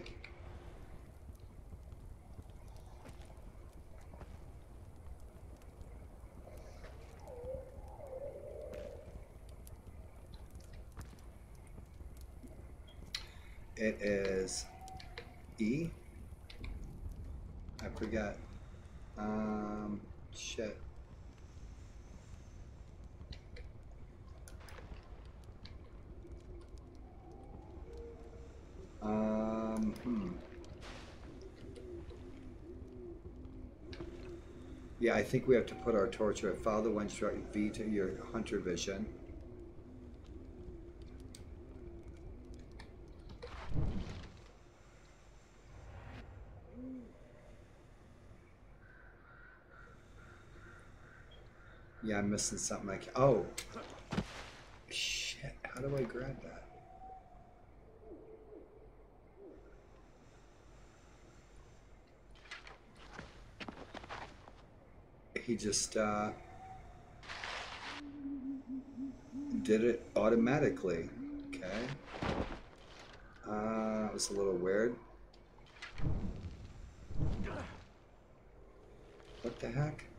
It is E. I forgot. Um, shit. Um, hmm. Yeah, I think we have to put our torch at follow the wind strike V to your hunter vision. Yeah, I'm missing something like oh shit, how do I grab that? He just uh did it automatically. Okay. Uh that was a little weird. What the heck?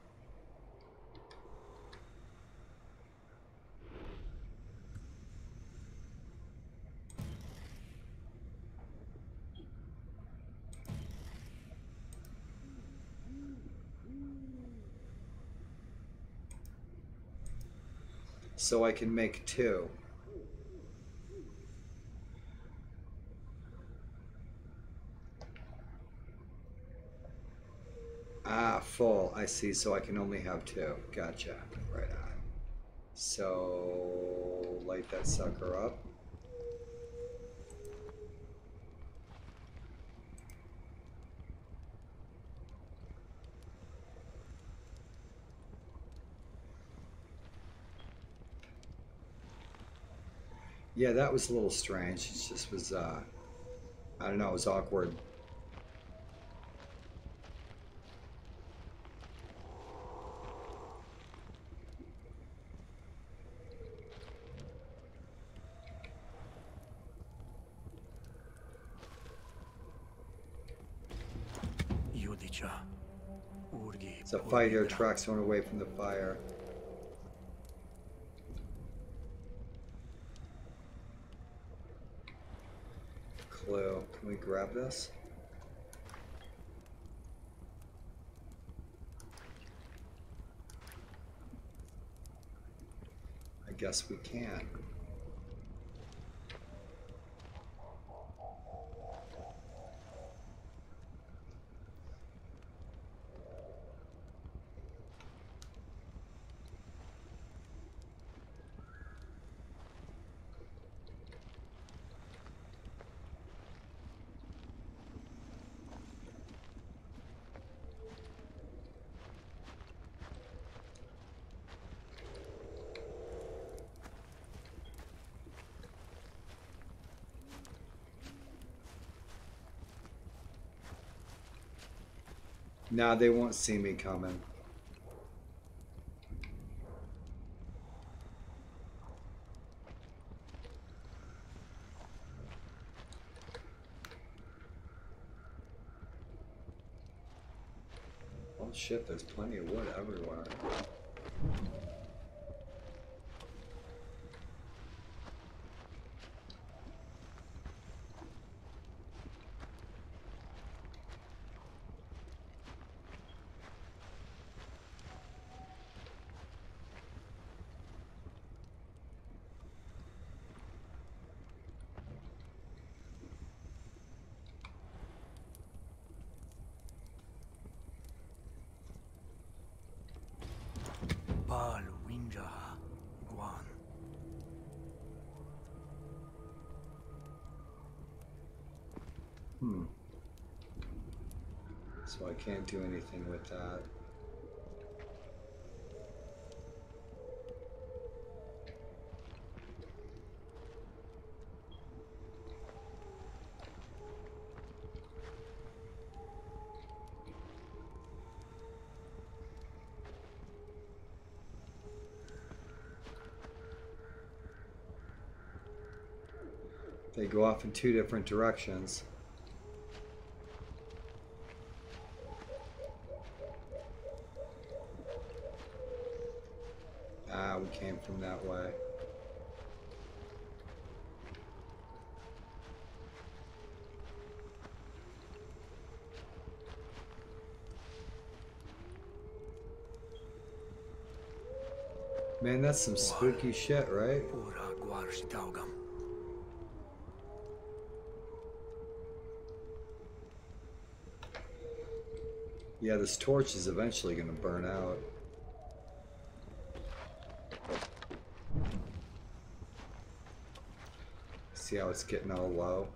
So I can make two. Ah, full. I see. So I can only have two. Gotcha. Right on. So light that sucker up. Yeah, that was a little strange. It just was, uh, I don't know, it was awkward. It's a fight here, tracks one away from the fire. Clue. Can we grab this? I guess we can. Nah, they won't see me coming. Oh shit, there's plenty of wood everywhere. Hmm. So I can't do anything with that. They go off in two different directions. Ah, we came from that way. Man, that's some spooky shit, right? Ura guar și taugam. Yeah, this torch is eventually going to burn out. See how it's getting all low?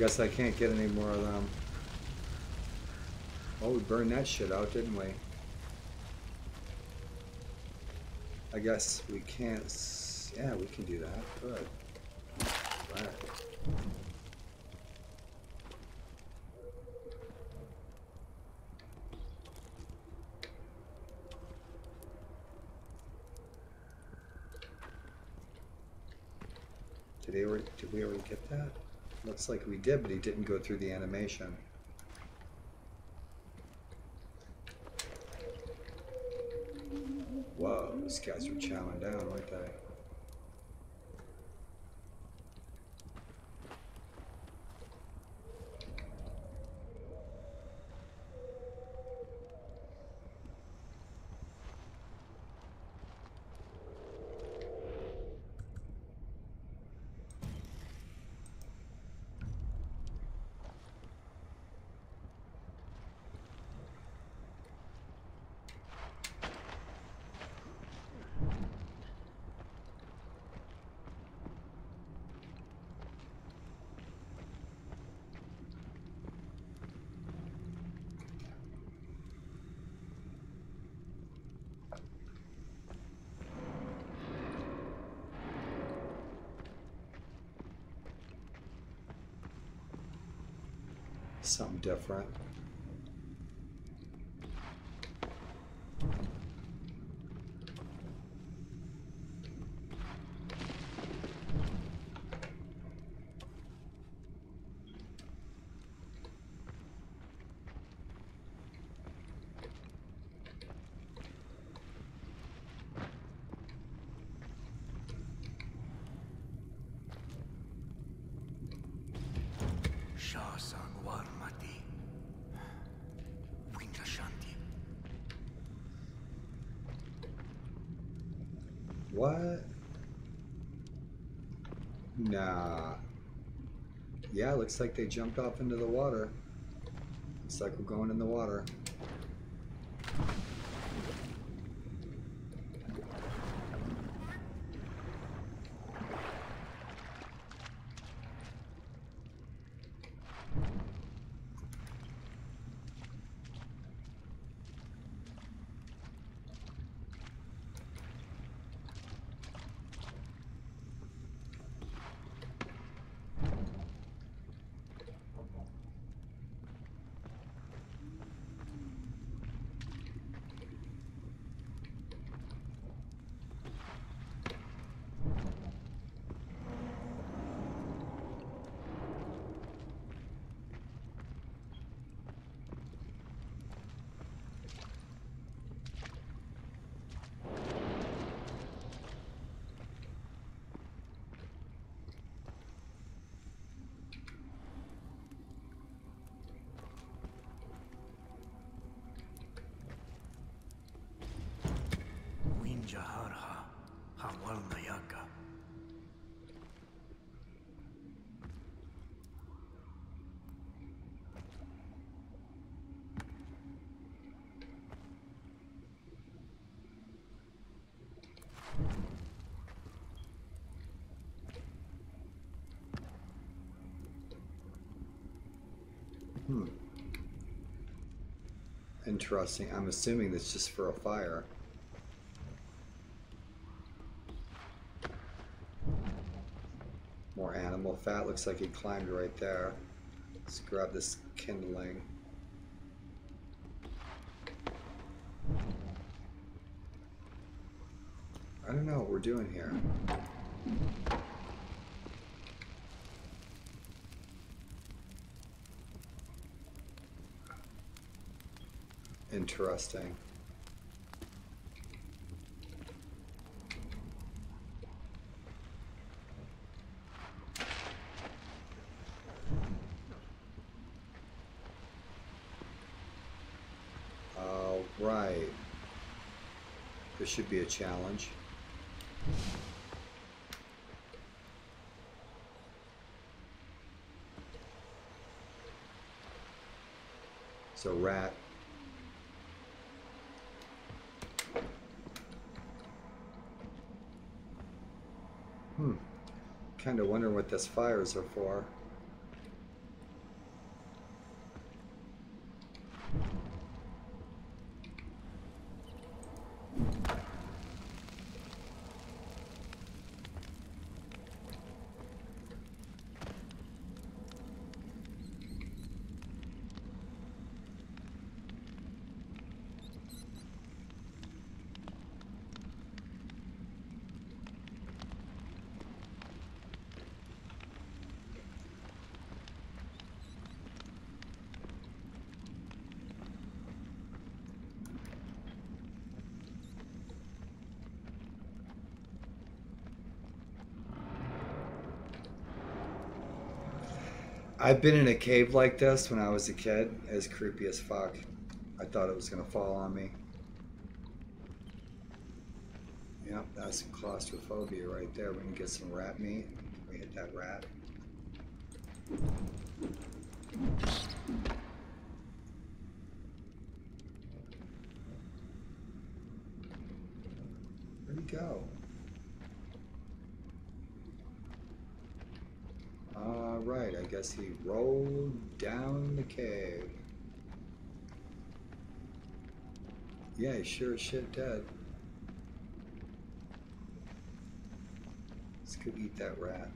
Guess I can't get any more of them. Oh, we burned that shit out, didn't we? I guess we can't. Yeah, we can do that. Good. Right. Did, he already, did we already get that? Looks like we did, but he didn't go through the animation. Whoa, these guys are chowing down, aren't they? Different. What? Nah. Yeah, looks like they jumped off into the water. Looks like we're going in the water. Hmm. Interesting. I'm assuming that's just for a fire. More animal fat. Looks like he climbed right there. Let's grab this kindling. I don't know what we're doing here. Interesting. All right. This should be a challenge. So rat. Hmm. Kind of wondering what this fires are for. I've been in a cave like this when I was a kid. Was creepy as fuck. I thought it was gonna fall on me. Yep, that's claustrophobia right there. We can get some rat meat. We hit that rat. Yeah, he sure as shit did. Let's go eat that rat.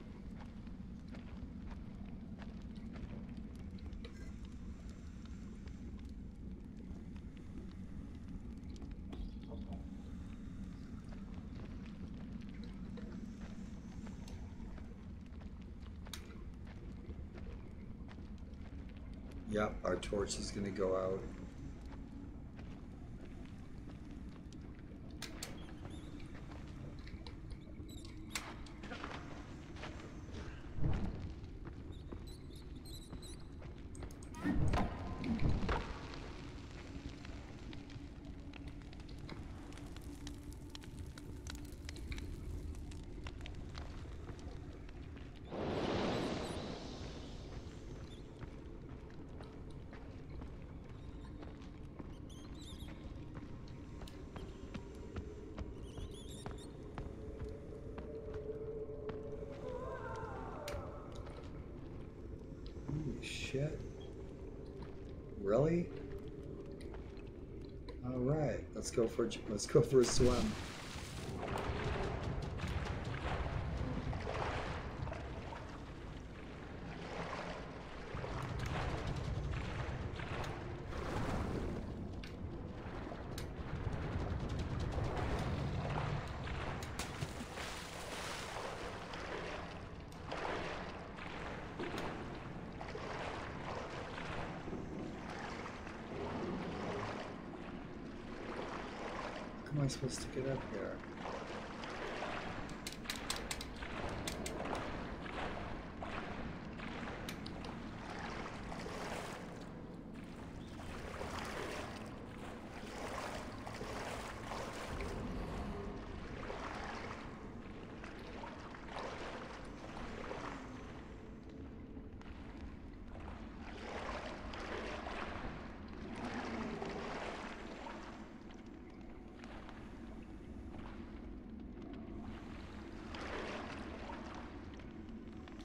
Yep, our torch is going to go out. Go for let's go for a swim. Am I supposed to get up here?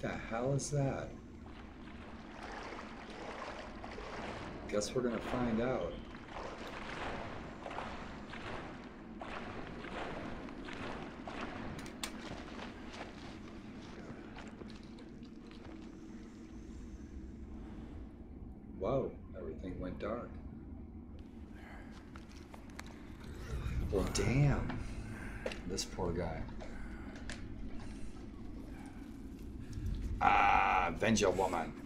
The hell is that? Guess we're gonna find out. Whoa, everything went dark. Well, damn. This poor guy. Ah, Avenger Woman.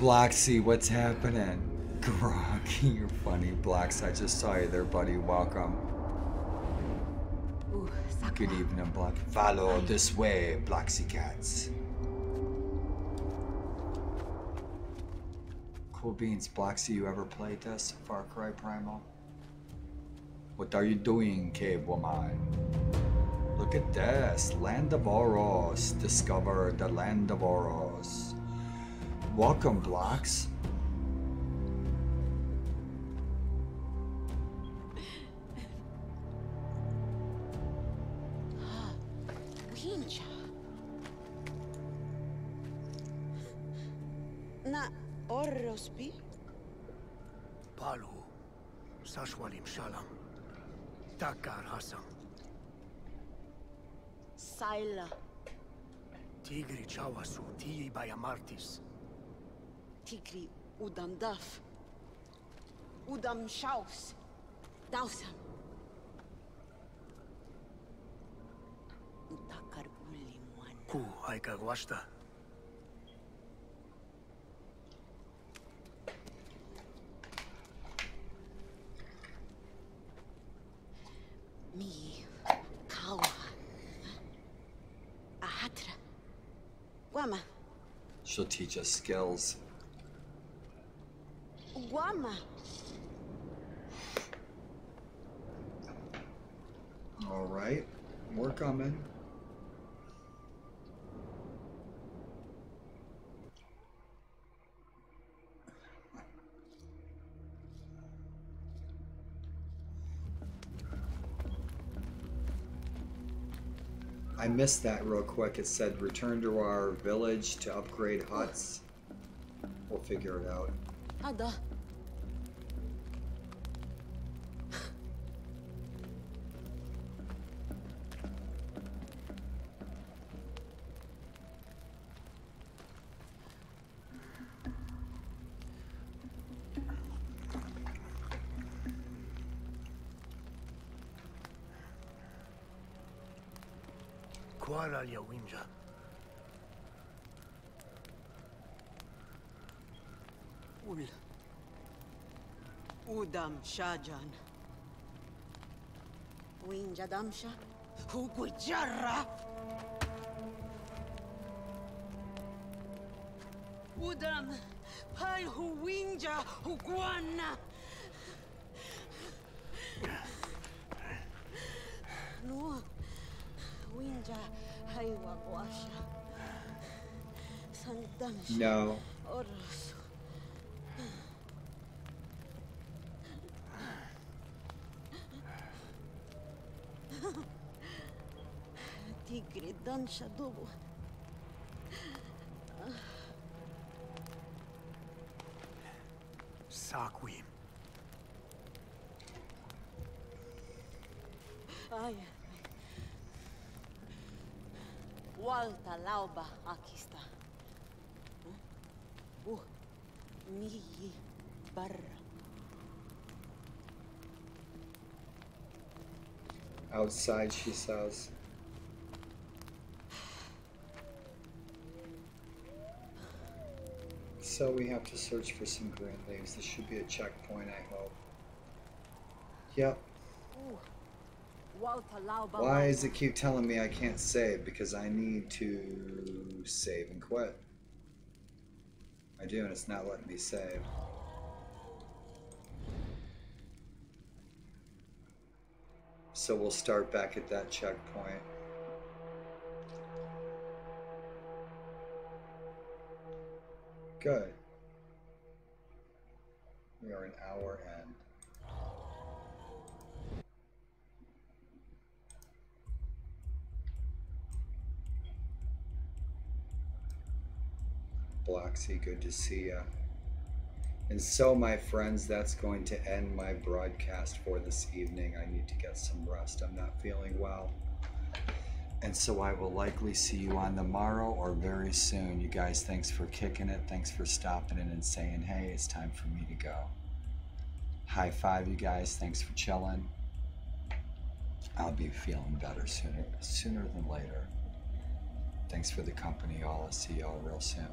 Bloxy, what's happening? Grog, you're funny. Blocks, I just saw you there, buddy. Welcome. Ooh, Good evening, Block. Follow this way, Bloxy cats. Cool beans, Bloxy. You ever played this Far Cry Primal? What are you doing, cave woman? Look at this, Land of Oros. Discover the Land of Oros. Welcome, Blocks. Wenja. Na orrospi? Palu, Sashwalim Shalam, Takkar Hassan, Sayla. Tigri Chawasu, Tii Bayamartis, Tigri udam daf. Udam shaus. Dausam. Utakar uli mwana. Ku Aika Gwashta, Mi kawa. Ahatra. Guama. She'll teach us skills. Guama. All right, we're coming. I missed that real quick. It said return to our village to upgrade huts. We'll figure it out. Shajan. Win Jadamsha? Hugujarra! Udam! Pai Huwinja Huguana! No, Wenja Haiwagwasha. Santamsha. No. Oros. siya, Dobo. Sakwim. Lauba akista. Uh, barra. Outside, she says. So we have to search for some green leaves. This should be a checkpoint, I hope. Yep. Why does it keep telling me I can't save? Because I need to save and quit. I do, and it's not letting me save. So we'll start back at that checkpoint. Good. We are an hour in. Bloxy, good to see ya. And so, my friends, that's going to end my broadcast for this evening. I need to get some rest. I'm not feeling well. And so, I will likely see you on the morrow or very soon. You guys, thanks for kicking it. Thanks for stopping in and saying, hey, it's time for me to go. High five, you guys. Thanks for chilling. I'll be feeling better sooner, sooner than later. Thanks for the company, all. I'll see y'all real soon.